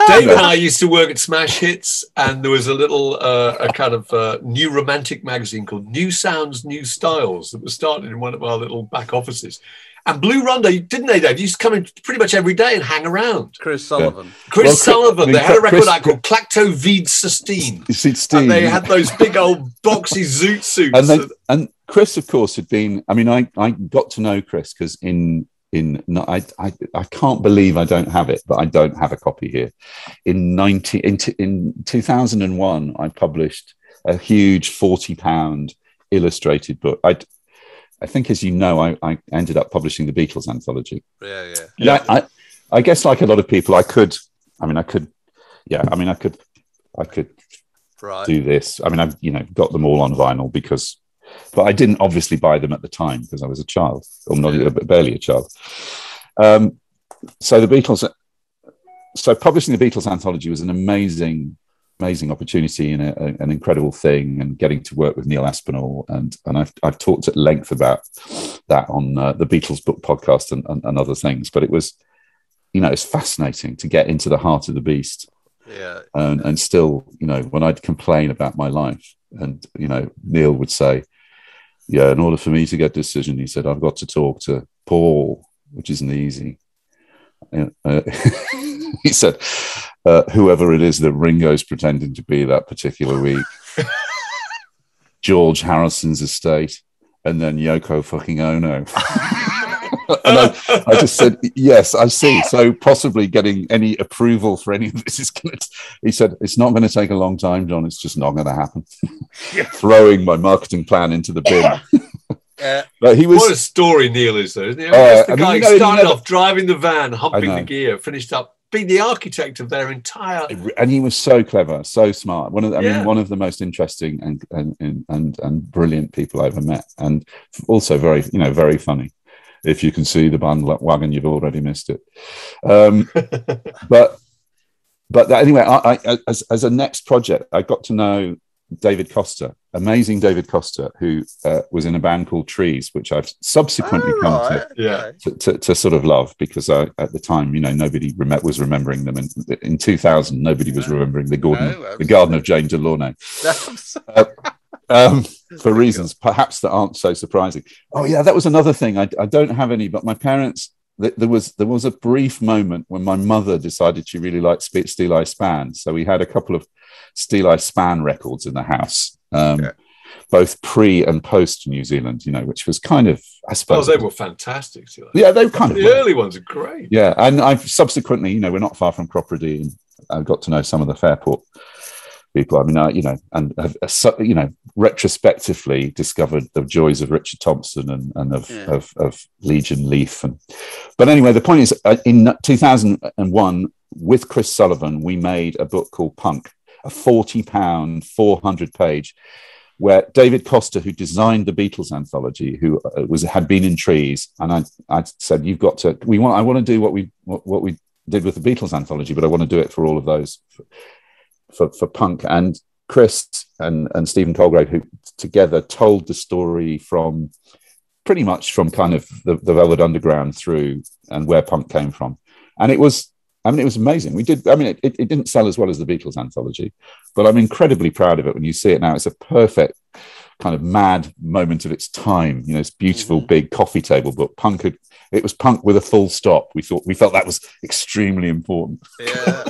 Dave and I used to work at Smash Hits, and there was a little, uh, a kind of uh, new romantic magazine called New Sounds, New Styles that was started in one of our little back offices. And Blue Rondo, didn't they, Dave? Used to come in pretty much every day and hang around. Chris Sullivan. Chris Well, Sullivan, I mean, they had a record Chris- out called Clacto Vide Sustain. You And they had those big old boxy zoot suits. and then and Chris, of course, had been. I mean, I I got to know Chris because in in no, I, I I can't believe I don't have it, but I don't have a copy here. In ninety in t- in two thousand and one, I published a huge forty pound illustrated book. I I think, as you know, I, I ended up publishing the Beatles anthology. Yeah, yeah. yeah, I, I guess like a lot of people, I could. I mean, I could. Yeah, I mean, I could. I could Right. do this. I mean, I've you know got them all on vinyl because, but I didn't obviously buy them at the time because I was a child, or not Yeah. barely a child. Um, so the Beatles. So publishing the Beatles anthology was an amazing, amazing opportunity and a, a- an incredible thing, and getting to work with Neil Aspinall and and I've I've talked at length about that on uh, the Beatles book podcast and, and and other things. But it was, you know, it's fascinating to get into the heart of the beast Yeah. and, and still, you know, when I'd complain about my life, and you know, Neil would say, "Yeah, in order for me to get a decision, he said, I've got to talk to Paul, which isn't easy." Uh, uh, (laughs) he said, uh, "Whoever it is that Ringo's pretending to be that particular week, (laughs) George Harrison's estate, and then Yoko fucking Ono." (laughs) and I, I just said, yes, I see. So possibly getting any approval for any of this is going to, he said, it's not going to take a long time, John. It's just not going to happen. (laughs) Throwing my marketing plan into the bin. Uh, But he was, what a story Neil is, though, isn't he? I mean, Uh, the I guy you who know, he started never- off driving the van, humping the gear, finished up being the architect of their entire. and he was so clever, so smart. One of, the, I Yeah. mean, one of the most interesting and, and, and, and, brilliant people I ever met. And also very, you know, very funny. If you can see the bandwagon, you've already missed it. Um, (laughs) but but that, anyway, I, I, as, as a next project, I got to know David Costa, amazing David Costa, who uh, was in a band called Trees, which I've subsequently Oh, come right. Yeah. to, to, to sort of love because I, at the time, you know, nobody rem- was remembering them. And in 2000, nobody was remembering the Gordon, No, the Garden of Jane Delawney (laughs) That's- um, (laughs) for reasons perhaps that aren't so surprising. Oh yeah, that was another thing. I, I don't have any, but my parents. Th- There was there was a brief moment when my mother decided she really liked Spe- Steeleye Span, so we had a couple of Steeleye Span records in the house, um, Okay. both pre and post New Zealand. You know, which was kind of I Oh, suppose. they were fantastic. too. yeah, they were kind of The early ones are great. yeah, and I've subsequently, you know, we're not far from Cropredy, and I got to know some of the Fairport people. I mean, I, you know, and have, uh, you know, retrospectively discovered the joys of Richard Thompson and, and of, Yeah. of of Liege & Lief. And but anyway, the point is, uh, in 2001, with Chris Sullivan, we made a book called Punk, a forty pound, four hundred page. Where David Costa, who designed the Beatles anthology, who uh, was had been in trees, and I, I said, "You've got to. We want. I want to do what we what, what we did with the Beatles anthology, but I want to do it for all of those for for, punk." And Chris and and Stephen Colegrave, who together told the story from pretty much from kind of the, the Velvet Underground through and where punk came from, and it was. I mean, it was amazing. We did. I mean, it, it didn't sell as well as the Beatles anthology, but I'm incredibly proud of it when you see it now. It's a perfect kind of mad moment of its time. You know, this beautiful, Mhm. big coffee table book. Punk had, it was punk with a full stop. We thought we felt that was extremely important. yeah,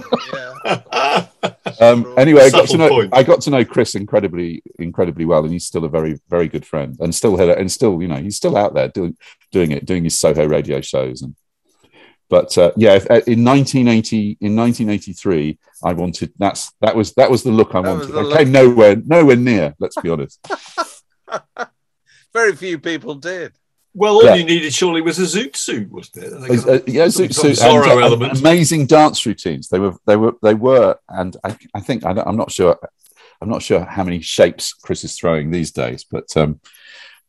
yeah. (laughs) Um, anyway, I got to know. I got to know Chris incredibly, incredibly well, and he's still a very, very good friend, and still had, and still, you know, he's still out there doing doing it, doing his Soho radio shows, and. But uh, yeah, uh, in 1980, in 1983, I wanted that's that was that was the look I That wanted. I look. came nowhere, nowhere near. Let's be honest. (laughs) Very few people did. Well, all Yeah. you needed surely was a zoot suit, wasn't it? Uh, yeah, some- suit, and, uh, element. amazing dance routines. They were, they were, they were, and I, I think I, I'm not sure, I'm not sure how many shapes Chris is throwing these days, but, um,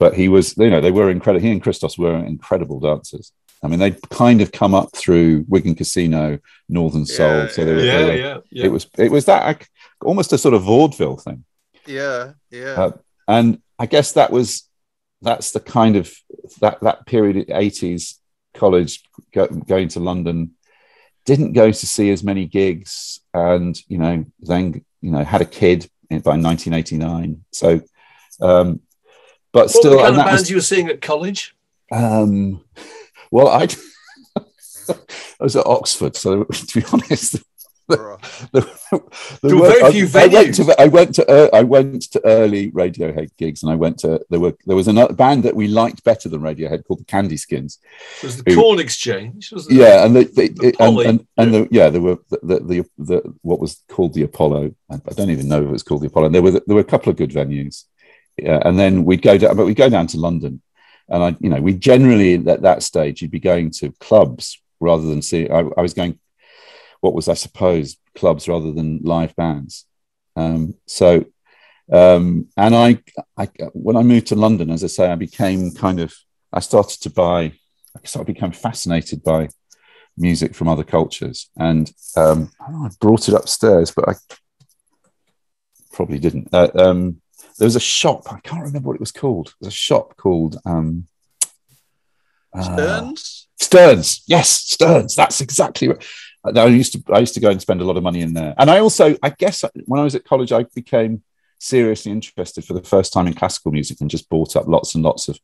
but he was, you know, they were incredible. He and Christos were incredible dancers. I mean, they'd kind of come up through Wigan Casino, Northern Soul, Yeah, so they were, yeah, they were- yeah, yeah. it was, it was that like, almost a sort of vaudeville thing. Yeah, yeah. Uh, and I guess that was that's the kind of that that period eighties college go, going to London didn't go to see as many gigs and you know then you know had a kid by 1989 so um but what still were the kind and of bands was, you were seeing at college? um well I (laughs) I was at Oxford so (laughs) to be honest there, There were very I- few I, went venues. to I went to uh, I went to early Radiohead gigs, and I went to there were there was another band that we liked better than Radiohead called the Candyskins. It was the Who- Corn Exchange, wasn't it? Yeah, and the, it- and, and, and the, yeah, there were the, the the what was called the Apollo. I, don't even know if it was called the Apollo. And there were there were a couple of good venues, yeah, and then we'd go down, but we go down to London, and I you know we generally at that stage you'd be going to clubs rather than see. I, I was going, what was I suppose clubs rather than live bands. Um, so, um, and I, I, when I moved to London, as I say, I became kind of, I started to buy, I started to become fascinated by music from other cultures. And um, I brought it upstairs, but I probably didn't. Uh, um, there was a shop, I can't remember what it was called. There was a shop called um, uh, Sterns? Sterns, yes, Sterns. That's exactly right. I used to I used to go and spend a lot of money in there, and I also I guess when I was at college I became seriously interested for the first time in classical music and just bought up lots and lots of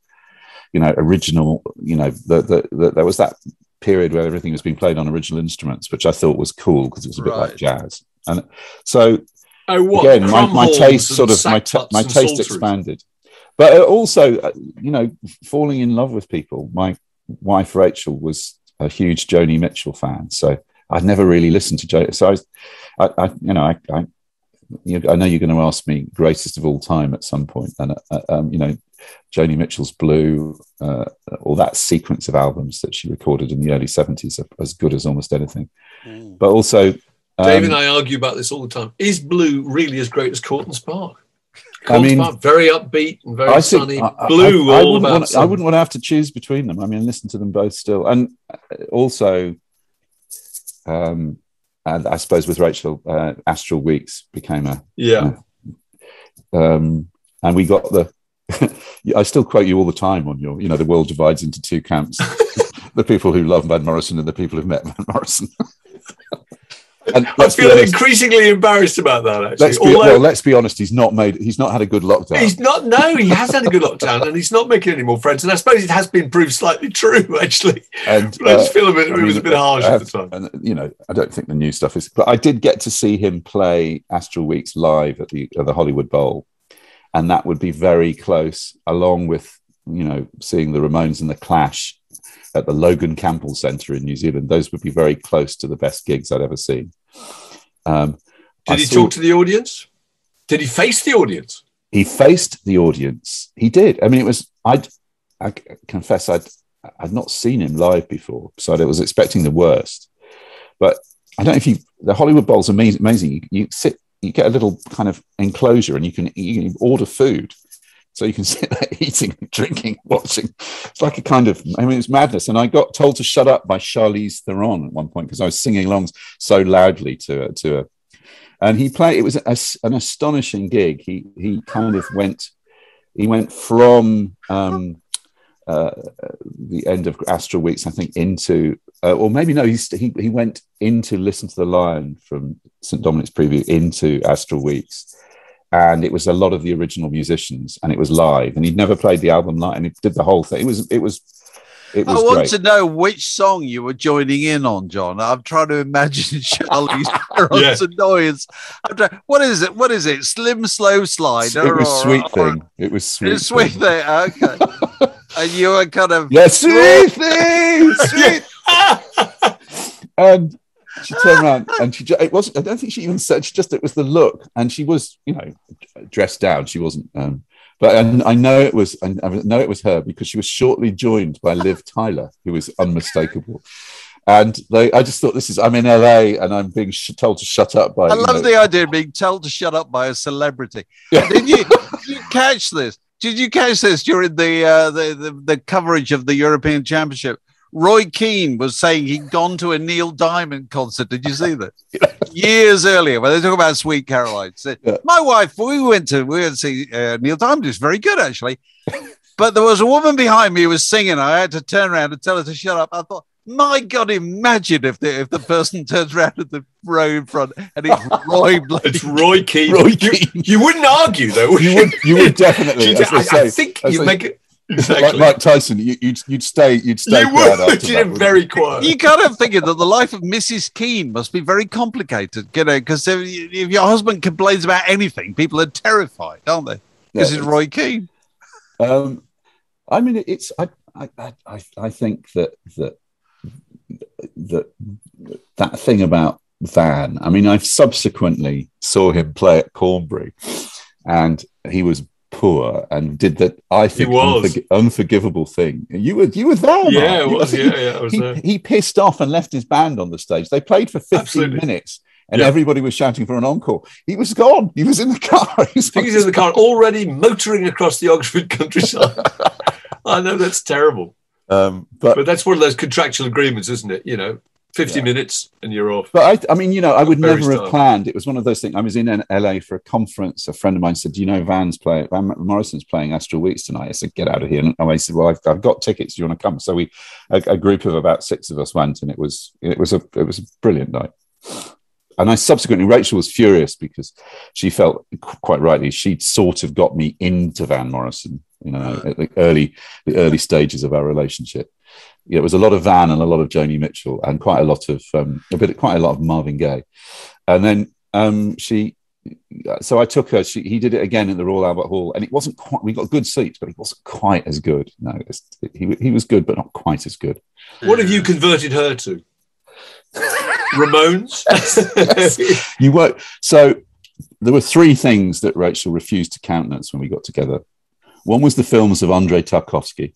you know original you know the the, the there was that period where everything was being played on original instruments, which I thought was cool because it was a bit like jazz, and so Oh, what? again, my, my taste sort of my, sack ta- butts my taste psalteries. expanded, but uh, also, uh, you know, falling in love with people. My wife Rachel was a huge Joni Mitchell fan, so I'd never really listened to Joni. So I, was, I, I you know, I, I, you I know you're going to ask me greatest of all time at some point, and uh, um, you know, Joni Mitchell's Blue, uh, all that sequence of albums that she recorded in the early '70s are as good as almost anything. Mm. But also, um, and I argue about this all the time. Is Blue really as great as Court and Spark? I Corton's mean- Park, very upbeat and very I think sunny. I- I- Blue, I, I all wouldn't about. want, I wouldn't want to have to choose between them. I mean, listen to them both still, and uh, also, um, and I suppose with Rachel, uh, Astral Weeks became a Yeah, um, and we got the. (laughs) I still quote you all the time on your, you know, the world divides into two camps: (laughs) (laughs) the people who love Van Morrison and the people who've met Van Morrison. And (laughs) I feel increasingly embarrassed about that. Actually, let's be, Although well, let's be honest. He's not made. He's not had a good lockdown. he's not. No, he has had a good lockdown, and he's not making any more friends. And I suppose it has been proved slightly true, (laughs) actually. and But I just feel a bit. I it was a bit harsh I at the time. And you know, I don't think the new stuff is. But I did get to see him play Astral Weeks live at the at the Hollywood Bowl, and that would be very close, along with you know seeing the Ramones and the Clash at the Logan Campbell Centre in New Zealand. Those would be very close to the best gigs I'd ever seen. Um, Did I he saw- talk to the audience? Did he face the audience? he faced the audience. He did. I mean, it was. I'd. I confess, I'd. I'd not seen him live before, so I was expecting the worst. But I don't know if you. The Hollywood Bowl's amazing. Amazing. You, you sit. You get a little kind of enclosure, and you can you can order food, so you can sit there (laughs) eating, drinking, watching. It's like a kind of. I mean, it's madness. And I got told to shut up by Charlize Theron at one point because I was singing along so loudly to to her and he played. It was a, an astonishing gig. He he kind of went. He went from um, uh, the end of Astral Weeks, I think, into uh, or maybe no. He's, he he went into Listen to the Lion from St Dominic's preview into Astral Weeks, and it was a lot of the original musicians, and it was live. And he'd never played the album live, and he did the whole thing. It was it was it was I want great. to know which song you were joining in on, John. I'm trying to imagine (laughs) Charlize Theron's annoyance. I'm trying, what is it? What is it? Slim Slow Slide. it was or- sweet or- thing. It was sweet. It's sweet thing. thing. Okay. (laughs) and you were kind of Yeah, sweet (laughs) thing, sweet. and she turned around and she it wasn't i don't think she even said she just it was the look and she was you know dressed down she wasn't um but and I know it was I know it was her because she was shortly joined by Liv Tyler, who was unmistakable. And they, I just thought this is I'm in LA and I'm being sh- told to shut up by. I love know- the idea of being told to shut up by a celebrity. Yeah. Did you, did you catch this? Did you catch this during the, uh, the, the the coverage of the European Championship? Roy Keane was saying he'd gone to a Neil Diamond concert. Did you see that? Years earlier, when they talk about Sweet Caroline, said, Yeah. my wife, we went to we went to see uh, Neil Diamond. It was very good actually, but there was a woman behind me who was singing. I had to turn around and tell her to shut up. I thought. My God! Imagine if the if the person (laughs) turns around at the row in front and it's Roy (laughs) Bloody It's (laughs) Roy Keane. Roy You, Keane. you wouldn't argue, though. would You would, you would definitely. You I, I think you make it. Like Exactly. Mike Tyson. You, you'd you'd stay you'd stay you quiet would. after You're that, wouldn't very quiet. you kind of thinking that the life of Mrs. Keane must be very complicated, you know, because if, if your husband complains about anything, people are terrified, aren't they? Because Yeah. it's Roy Keane. Um, I mean, it's I, I, I- I, I think that that that that thing about Van. I mean, I've subsequently saw him play at Cornbury, and he was poor and did that. I think was. unforg- unforgivable thing. You were you were there. Yeah, was. he- Yeah, yeah, he, there. he pissed off and left his band on the stage. They played for 15 Absolutely. minutes and Yeah. everybody was shouting for an encore. He was gone. He was in the car. (laughs) He was I think he's in the car already motoring across the Oxford countryside. (laughs) I know that's terrible, Um, but but that's one of those contractual agreements, isn't it? You know, 50 Yeah. minutes and you're off. But I, I mean, you know, I would never have planned. It was one of those things. I was in LA for a conference. A friend of mine said, "Do you know Van's playing? Van Morrison's playing Astral Weeks tonight." I said, "Get out of here!" And I said, "Well, I've, I've got tickets. Do you want to come?" So we, a, a group of about six of us went, and it was it was a it was a brilliant night. And I subsequently, Rachel was furious because she felt quite rightly she'd sort of got me into Van Morrison. You know, at the early the early stages of our relationship yeah, it was a lot of Van and a lot of Joni Mitchell and quite a lot of um, a bit, quite a lot of Marvin Gaye. And then um, she, so I took her. She, he did it again in the Royal Albert Hall, and it wasn't quite. We got good seats, but it wasn't quite as good. No, it's, he he was good, but not quite as good. What have you converted her to? Ramones? (laughs) You were so. There were three things that Rachel refused to countenance when we got together. One was the films of Andrei Tarkovsky.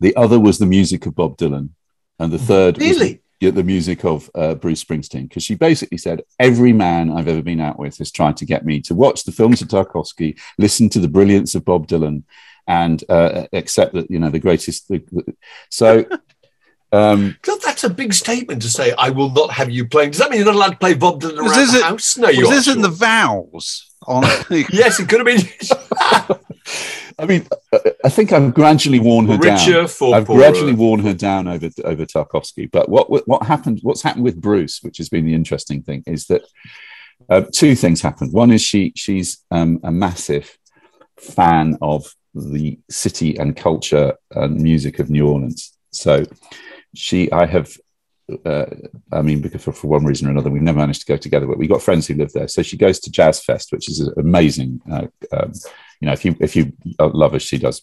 The other was the music of Bob Dylan, and the third was really? yeah, the music of uh, Bruce Springsteen because she basically said every man I've ever been out with has tried to get me to watch the films of Tarkovsky, listen to the brilliance of Bob Dylan, and uh, accept that you know the greatest. The, the- so (laughs) um, God, that's a big statement to say, I will not have you playing. Does that mean you're not allowed to play Bob Dylan Was around this the it- house? No, Was you this are. in the vows? On (laughs) Yes, it could have been (laughs) I mean, uh, I think I've gradually worn her down. for I've poorer. gradually worn her down over over Tarkovsky. But what what what happened? What's happened with Bruce, which has been the interesting thing, is that uh, two things happened. One is she she's um, a massive fan of the city and culture and music of New Orleans. So she, I have. Uh, I mean, because for, for one reason or another, we've never managed to go together. But we've got friends who live there, so she goes to Jazz Fest, which is amazing. Uh, um, you know, if you if you love her, she does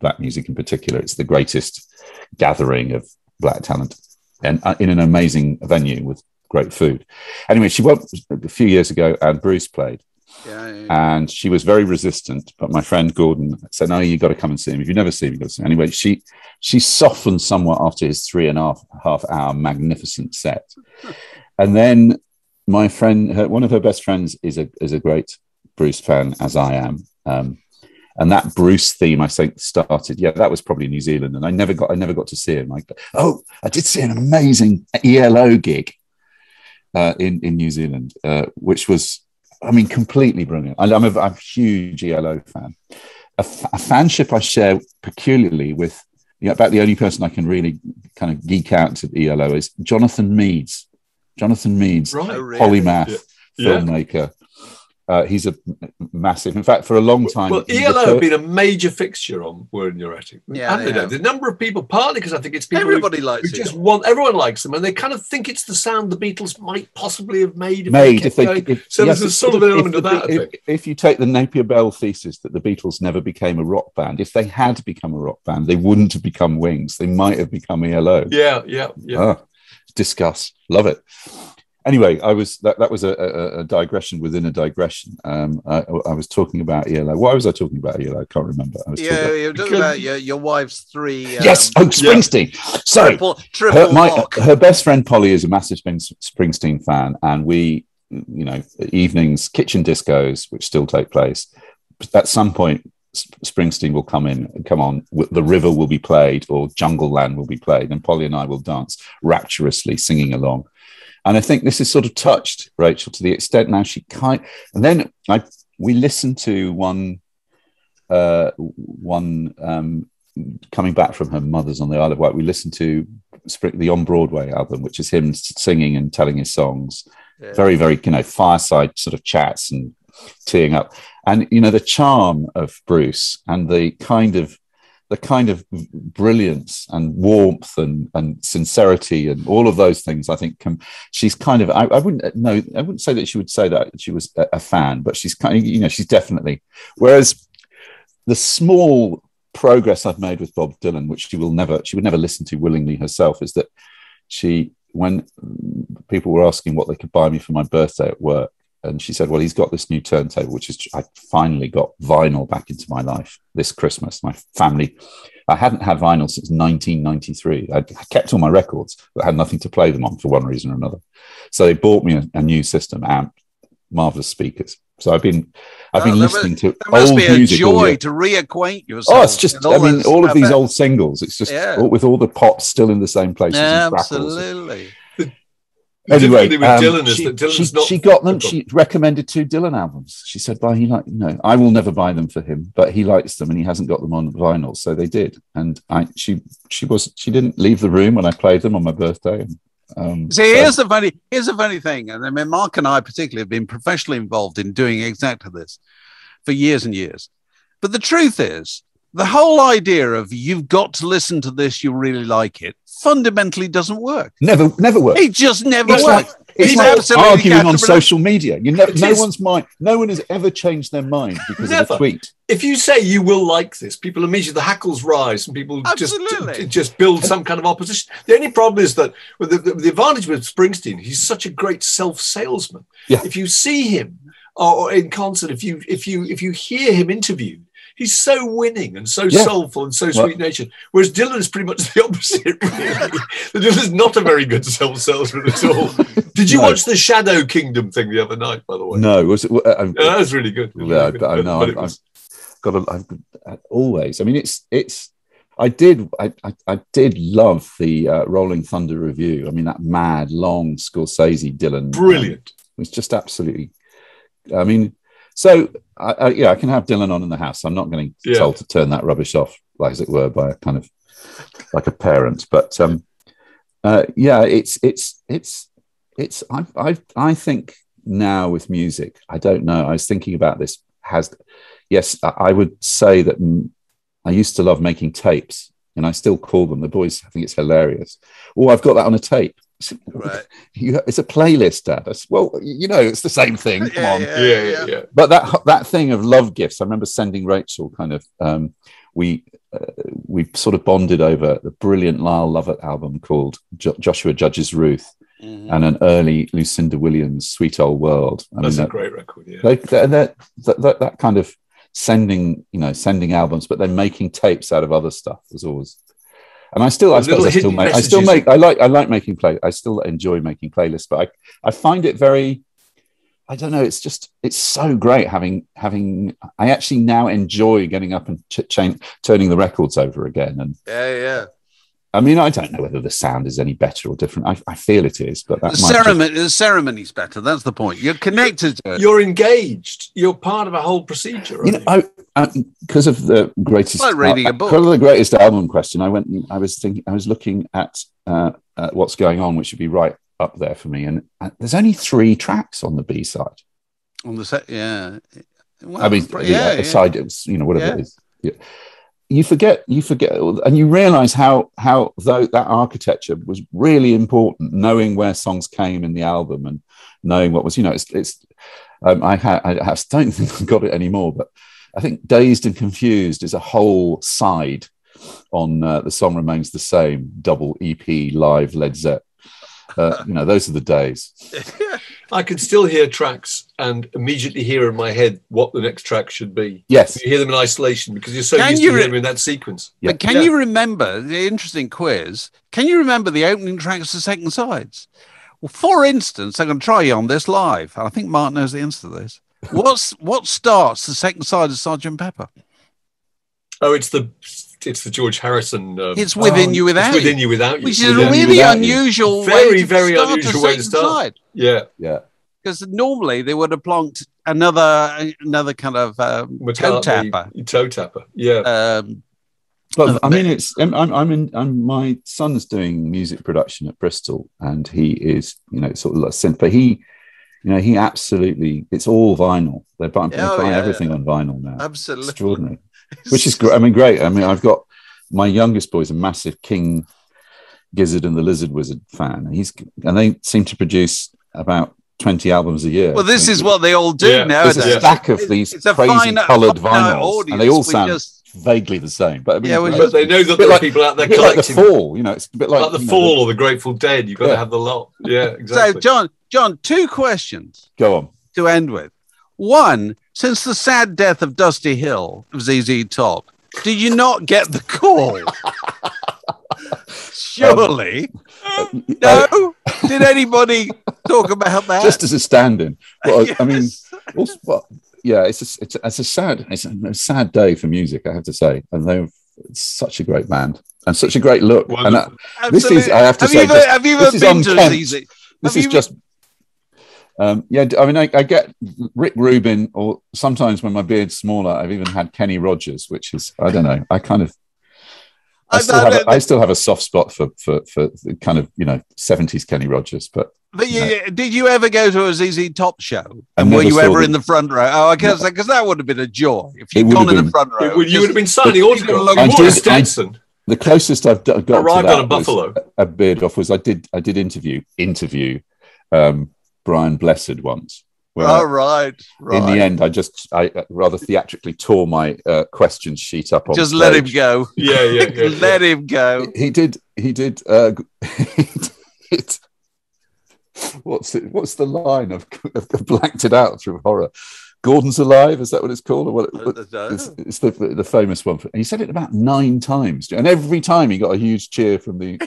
black music in particular. It's the greatest gathering of black talent, and uh, in an amazing venue with great food. Anyway, she went a few years ago, and Bruce played, yeah, yeah. and she was very resistant. But my friend Gordon said, "No, you've got to come and see him. If you've never seen him, you got to see him." Anyway, she she softened somewhat after his three and a half half hour magnificent set, (laughs) and then my friend, her, one of her best friends, is a is a great Bruce fan, as I am. Um, and that Bruce theme, I think, started. Yeah, that was probably New Zealand, and I never got, I never got to see him. Like, oh, I did see an amazing ELO gig uh, in in New Zealand, uh, which was, I mean, completely brilliant. I, I'm, a, I'm a huge ELO fan. A fanship I share peculiarly with. You know, about the only person I can really kind of geek out to ELO is Jonathan Meades. Jonathan Meades, Right. Oh, polymath Yeah. filmmaker. Uh, he's a massive. In fact, for a long time, Well, ELO referred- have been a major fixture on Word in Your Attic. Yeah, haven't they they? have. The number of people, partly because I think it's people who- Everybody who, likes just it. want, everyone likes them, and they kind of think it's the sound the Beatles might possibly have made if made they if they. going. If, so yes, there's a sort of an element of that, I If, if you take the Napier Bell thesis that the Beatles never became a rock band, if they had become a rock band, they wouldn't have become Wings. They might have become ELO. Yeah, yeah, yeah. Ah, discuss. Love it. Anyway, I was that, that was a, a, a digression within a digression. Um, I, I was talking about ELO. Why was I talking about ELO? I can't remember. I was talking Yeah, about- you're talking about your, your wife's three. Um, yes, oh, Springsteen. So triple, triple her, my, her best friend Polly is a massive Spring- Springsteen fan, and we, you know, evenings, kitchen discos, which still take place. At some point, Springsteen will come in, come on, the river will be played, or Jungleland will be played, and Polly and I will dance rapturously, singing along. And I think this is sort of touched Rachel to the extent now she kind. And then I we listened to one, uh, one um, coming back from her mother's on the Isle of Wight. We listened to the On Broadway album, which is him singing and telling his songs. Yeah. Very, very, you know, fireside sort of chats and teeing up. And you know, the charm of Bruce and the kind of the kind of brilliance and warmth and, and sincerity and all of those things, I think can she's kind of I, I wouldn't uh, no I wouldn't say that she would say that she was a, a fan, but she's kind of you know she's definitely whereas the small progress I've made with Bob Dylan, which she will never, she would never listen to willingly herself, is that she, when people were asking what they could buy me for my birthday at work, and she said, "Well, he's got this new turntable, which is I finally got vinyl back into my life this Christmas. My family, I hadn't had vinyl since 1993. I kept all my records, but had nothing to play them on for one reason or another. So they bought me a, a new system, amp, marvelous speakers. So I've been, I've Oh, been must- listening to old music joy to reacquaint yourself. Oh, it's just, I mean, all of these old singles. It's just Yeah. all, with all the pops still in the same places. Absolutely. The Anyway, with um, Dylan is she, that Dylan's she, not. she got them. She recommended two Dylan albums. She said, "Buy he like no, I will never buy them for him, but he likes them, and he hasn't got them on vinyl." So they did, and I she she was she didn't leave the room when I played them on my birthday. And, um, See, so- here's the funny, here's the funny thing, and I mean, Mark and I particularly have been professionally involved in doing exactly this for years and years. But the truth is, the whole idea of you've got to listen to this, you really like it, fundamentally doesn't work. never never worked. It just never It's like, works. it's He's like absolutely arguing on social media. You know, no is. one's mind. No one has ever changed their mind because of a tweet. if you say you will like this, people immediately the hackles rise and people just Absolutely. just build some kind of opposition. The only problem is that with the, the, the advantage with Springsteen, he's such a great self salesman. Yeah. If you see him or, or in concert, if you if you if you hear him interviewed, he's so winning and so Yeah. soulful and so Well- sweet natured. Whereas Dylan is pretty much (laughs) the opposite. Really, Dylan's not a very good self salesman at all. (laughs) Did you No. watch the Shadow Kingdom thing the other night? By the way, No, was it? Uh, uh, Yeah, that was really good. Yeah, really I know, I- it was- got a, I've got- always. I mean, it's it's. I did I, I, I did love the uh, Rolling Thunder Revue. I mean, that mad long Scorsese Dylan um, brilliant. was just absolutely. I mean, So, I, I, yeah, I can have Dylan on in the house. I'm not going to Yeah. told to turn that rubbish off, like as it were, by a kind of like a parent. But um, uh, yeah, it's it's it's it's. I I I think now with music, I don't know. I was thinking about this. Has yes, I would say that I used to love making tapes, and I still call them. The boys, I think it's hilarious. Oh, I've got that on a tape. Right. (laughs) You, it's a playlist, Dad. I said, well, you know, it's the same thing. Come on Yeah, yeah, yeah. but that that thing of love gifts, I remember sending Rachel kind of. Um, we uh, we sort of bonded over the brilliant Lyle Lovett album called jo- Joshua Judges Ruth Mhm. and an early Lucinda Williams Sweet Old World. I That's mean, a that, great record. Yeah. they, that, that, that, that, that kind of sending, you know, sending albums, but then making tapes out of other stuff was always. And I still, I suppose, I still make, I still make, I like, I like making play. I still enjoy making playlists, but I, I find it very, I don't know. It's just, it's so great having, having. I actually now enjoy getting up and ch- change, turning the records over again. And Yeah, yeah. I mean, I don't know whether the sound is any better or different. I, I feel it is, but that The might just- ceremony, the ceremony's better. That's the point. You're connected to it. You're engaged. You're part of a whole procedure. you know, aren't I, I, because of the greatest, Like reading a uh, book. because of the greatest album question, I went. and I was thinking. I was looking at, uh, at what's going on, which would be right up there for me. And uh, there's only three tracks on the B side. on the set. Yeah. Well, I mean, pr- yeah, yeah, yeah. side, it's, you know, whatever Yeah. it is. Yeah. You forget, you forget, and you realise how how though that architecture was really important. Knowing where songs came in the album and knowing what was, you know, it's it's. Um, I, ha- I have, (laughs) don't think I've got it anymore, but I think "Dazed and Confused" is a whole side on uh, the song remains the same double EP live Led Zepp. Uh, you know, those are the days. (laughs) I can still hear tracks and immediately hear in my head what the next track should be. Yes, You hear them in isolation because you're so Can used you to re- hearing them in that sequence. Yeah. But can Yeah. you remember the interesting quiz? Can you remember the opening tracks of second sides? Well, for instance, I'm going to try you on this live. I think Mark knows the answer to this. (laughs) What's what starts the second side of Sergeant Pepper? Oh, it's the it's the George Harrison. Um, It's within oh, you it's without within you, you without you. which is a Yeah. Within You really Without You. unusual Very, way to very start unusual a way to second start. side. Yeah. yeah. Because normally they would have plonked another another kind of um, toe tapper. Toe tapper. Yeah. Um, But I mean, it's I'm I'm I'm, in, I'm my son's doing music production at Bristol, and he is you know sort of like synth, but he, you know, he absolutely it's all vinyl. They're buying, they Oh, buy yeah, everything on vinyl now. absolutely. Extraordinary, (laughs) which is great. I mean, great. I mean, I've got my youngest boy's a massive King Gizzard and the Lizard Wizard fan. He's and they seem to produce about twenty albums a year. Well, this is what they all do Yeah, nowadays. there's a Yeah. stack of these It's crazy fine- uh, coloured vinyls, audience. and they all sound just- vaguely the same. But I mean, Yeah, we great. but they know that bit there are like- people out there a bit like the collecting. fall, you know, it's a bit like, Like, the you know, Fall or the Grateful Dead. You've got Yeah. to have the lot. Yeah, (laughs) exactly. So. John, John, two questions Go on. to end with. One, since the sad death of Dusty Hill of ZZ Top, did you not get the call? (laughs) Surely. (laughs) no? (laughs) Did anybody talk about that? Just as a stand-in. Well, I mean, (laughs) Yes. also, well, yeah, it's a, it's, a, it's a sad, it's a, sad day for music, I have to say. And they're such a great band and such a great look. And uh, Wonderful. this is- I have to have say, you ever, just- have you this ever is been to. ZZ? this is just. Um, yeah, I mean, I, I get Rick Rubin, or sometimes when my beard's smaller, I've even had Kenny Rogers, which is I don't know. I kind of I I- still have a, I still have a soft spot for for for kind of you know seventies Kenny Rogers, but But you, did you ever go to a ZZ Top show? And were you ever them. in the front row? Oh, I guess because that would have been a joy if you'd gone have in the front row. Would- you would have been signing But you could autographs. look- Like I Morris did- I- the closest I've d- got Arrived to on a buffalo. a beard off was I did I did interview interview um, Brian Blessed once. Where Oh, right, right. in the end, I just I rather theatrically tore my uh, question sheet up on just let him go. (laughs) Yeah, yeah, yeah. (laughs) yeah. let him go. He did. He did. Uh, (laughs) he did what's it? What's the line? I've, I've blanked it out through horror. Gordon's alive. Is that what it's called? Or what, what- uh, it's, it's the, the famous one. He said it about nine times, and every time he got a huge cheer from the.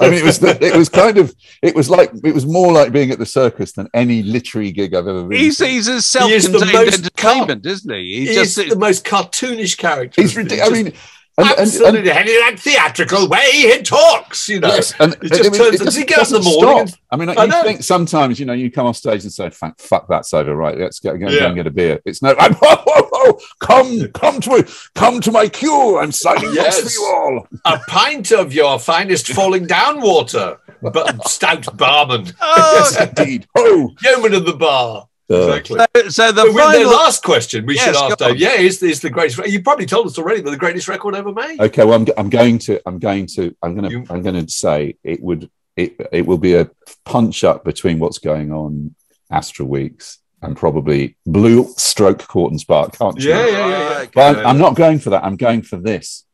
I mean, it was the, it was kind of it was like it was more like being at the circus than any literary gig I've ever been. He's, to. he's a He is the self-contained most entertainment, isn't he? He He's just the most cartoonish character. He's ridiculous. I mean, And- and- Absolutely, and in that theatrical way he talks, you know. Yes, and it just turns. it he doesn't- in the morning? stop. I mean, I you know. think sometimes, you know, you come off stage and say, "Fuck, fuck that's over, right? Let's go, go, go Yeah. and get a beer." It's no, (laughs) I'm, whoa, whoa, whoa, come, come to me, come to my queue. I'm signing Yes. for you all. A pint of your finest falling down water, but stout barman, Oh, (laughs) Yes, indeed. Oh, yeoman of the bar. Uh, Exactly. so, so the But with the final. last question we Yes, should ask. Dave. Yeah, is is the greatest? You probably told us already, but the greatest record ever made. okay. Well, I'm, I'm going to, I'm going to, I'm going You- to, I'm going to say it would, it, it will be a punch up between what's going on Astral Weeks and probably Blue Stroke Court and Spark. Can't you? Yeah, yeah, yeah, yeah. But I'm, I'm not going for that. I'm going for this.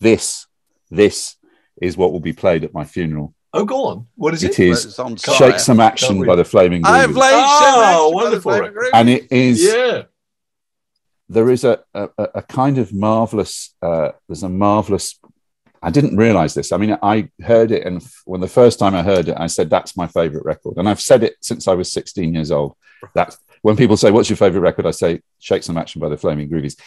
This, this is what will be played at my funeral. Oh, go on. What is it? It is on Shake. Some Action by the Flaming I have Groovies. laid Oh, some action by the wonderful Flaming And it is, Yeah. there is a, a, a kind of marvelous, uh, there's a marvelous, I didn't realize this. I mean, I heard it, and f- when the first time I heard it, I said, that's my favorite record. And I've said it since I was 16 years old. That's when people say, what's your favorite record? I say, Shake Some Action by the Flaming Groovies.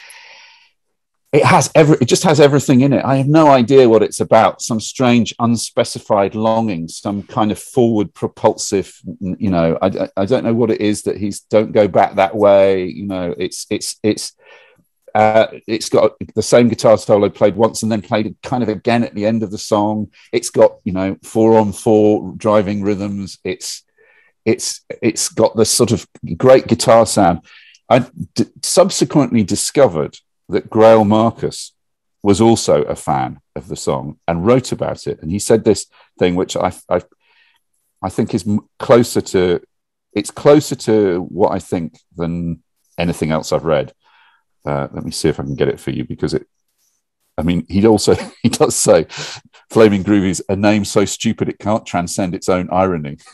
It has every, it just has everything in it. I have no idea what it's about. Some strange, unspecified longing, some kind of forward propulsive, you know, I, I don't know what it is that he's don't go back that way. You know, it's, it's, it's, uh, it's got the same guitar solo played once and then played kind of again at the end of the song. It's got you know four on four driving rhythms. It's it's it's got this sort of great guitar sound. I d- subsequently discovered that Greil Marcus was also a fan of the song and wrote about it. And he said this thing, which I I, I think is closer to it's closer to what I think than anything else I've read. Uh, let me see if I can get it for you because it. I mean, he also (laughs) he does say, "Flaming Groovies," a name so stupid it can't transcend its own irony. (laughs)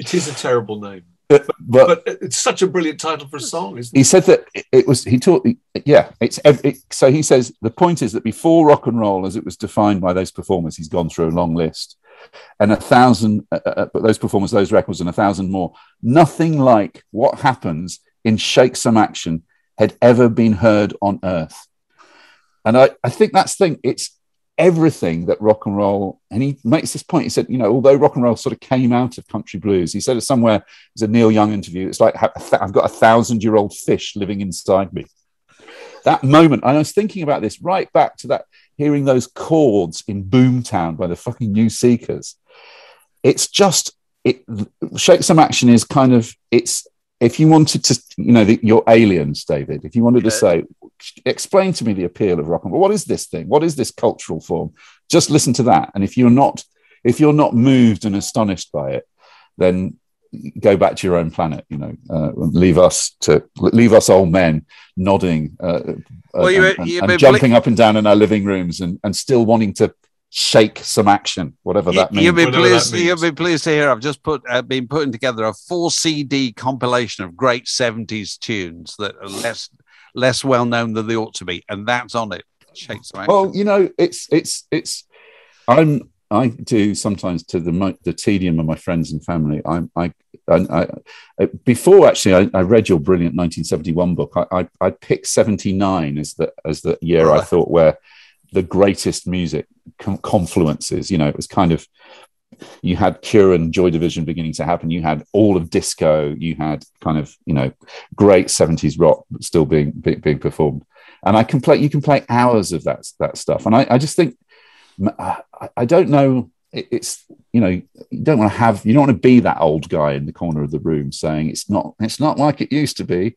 It is a terrible name, But, but it's such a brilliant title for a song, isn't he it? said that it- it was he taught yeah it's ev- it, so he says the point is that before rock and roll as it was defined by those performers he's gone through a long list and a thousand uh, uh, but those performers those records and a thousand more nothing like what happens in shake some action had ever been heard on earth and i i think that's the thing it's everything that rock and roll and he makes this point he said you know although rock and roll sort of came out of country blues he said it somewhere it's a Neil Young interview. It's like I've got a thousand year old fish living inside me. That moment, and I was thinking about this right back to that, hearing those chords in Boomtown by the fucking New Seekers. It's just, it, Shake Some Action is kind of, it's, if you wanted to, you know, the, your aliens, David, if you wanted to say, explain to me the appeal of rock and roll. What is this thing? What is this cultural form? Just listen to that. And if you're not, if you're not moved and astonished by it, then go back to your own planet. You know, uh, leave us to leave us old men nodding, uh, Well, you- and, and- you- and but- jumping up and down in our living rooms, and, and still wanting to shake some action, whatever that means. You'll be pleased. You'll be pleased to hear. I've just put uh, been putting together a four CD compilation of great seventies tunes that are less less well known than they ought to be, and that's on it. Well, you know, it's it's it's. I'm I do sometimes to the the tedium of my friends and family. I'm I, I, I before actually I, I read your brilliant 1971 book. I I, I picked 79 as the as the year I ah. thought where the greatest music com- confluences. You know, it was kind of you had Cure and Joy Division beginning to happen. You had all of disco. You had kind of you know great 70s rock still being be, being performed. And I can play. You can play hours of that that stuff. And I, I just think uh, I, I don't know. It, it's you know you don't want to have you don't want to be that old guy in the corner of the room saying it's not it's not like it used to be.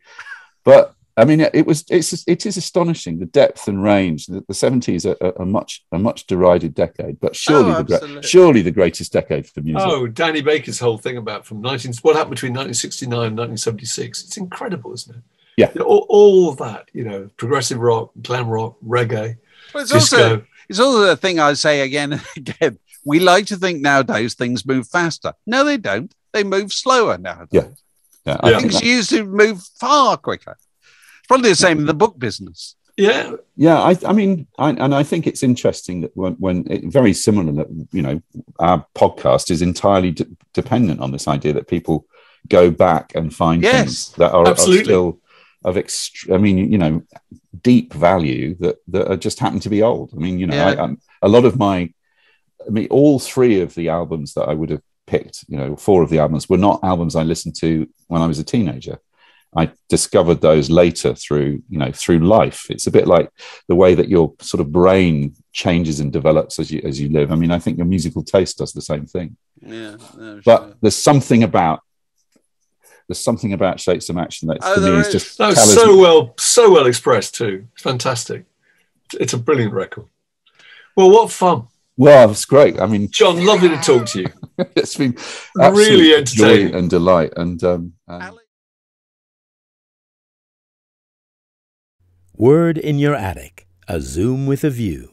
But I mean, it, was it's it is astonishing the depth and range. The, the 70s are, are, are much a much derided decade, but surely Oh, the great surely the greatest decade for music. Oh, Danny Baker's whole thing about from 19 what happened between 1969 and 1976. It's incredible, isn't it? Yeah. All, all of that, you know, progressive rock, glam rock, reggae, Well, it's disco. also it's also the thing I say again and (laughs) again. We like to think nowadays things move faster. No, they don't. They move slower nowadays. Yeah. Yeah, I Yeah. think Things used to move far quicker. It's probably the same in the book business. yeah, Yeah, I, I mean, I, and I think it's interesting that when, when it, very similar that you know our podcast is entirely de- dependent on this idea that people go back and find Yes, things that are, are absolutely. still of ext- I mean, you know, deep value that that are just happen to be old. I mean, you know, Yeah. I, I'm, a lot of my, I mean, all three of the albums that I would have picked, you know, four of the albums were not albums I listened to when I was a teenager. I discovered those later through, you know, through life. It's a bit like the way that your sort of brain changes and develops as you as you live. I mean, I think your musical taste does the same thing. Yeah, no, But sure. there's something about there's something about Shake Some Action that Oh, for me there is is. just That was so well, so well expressed too. It's fantastic. It's a brilliant record. Well, what fun, well, it's great. I mean, John. Lovely to talk to you. (laughs) it's been Really absolute joy entertaining. and delight. And um, and- Word in Your Attic, a Zoom with a View.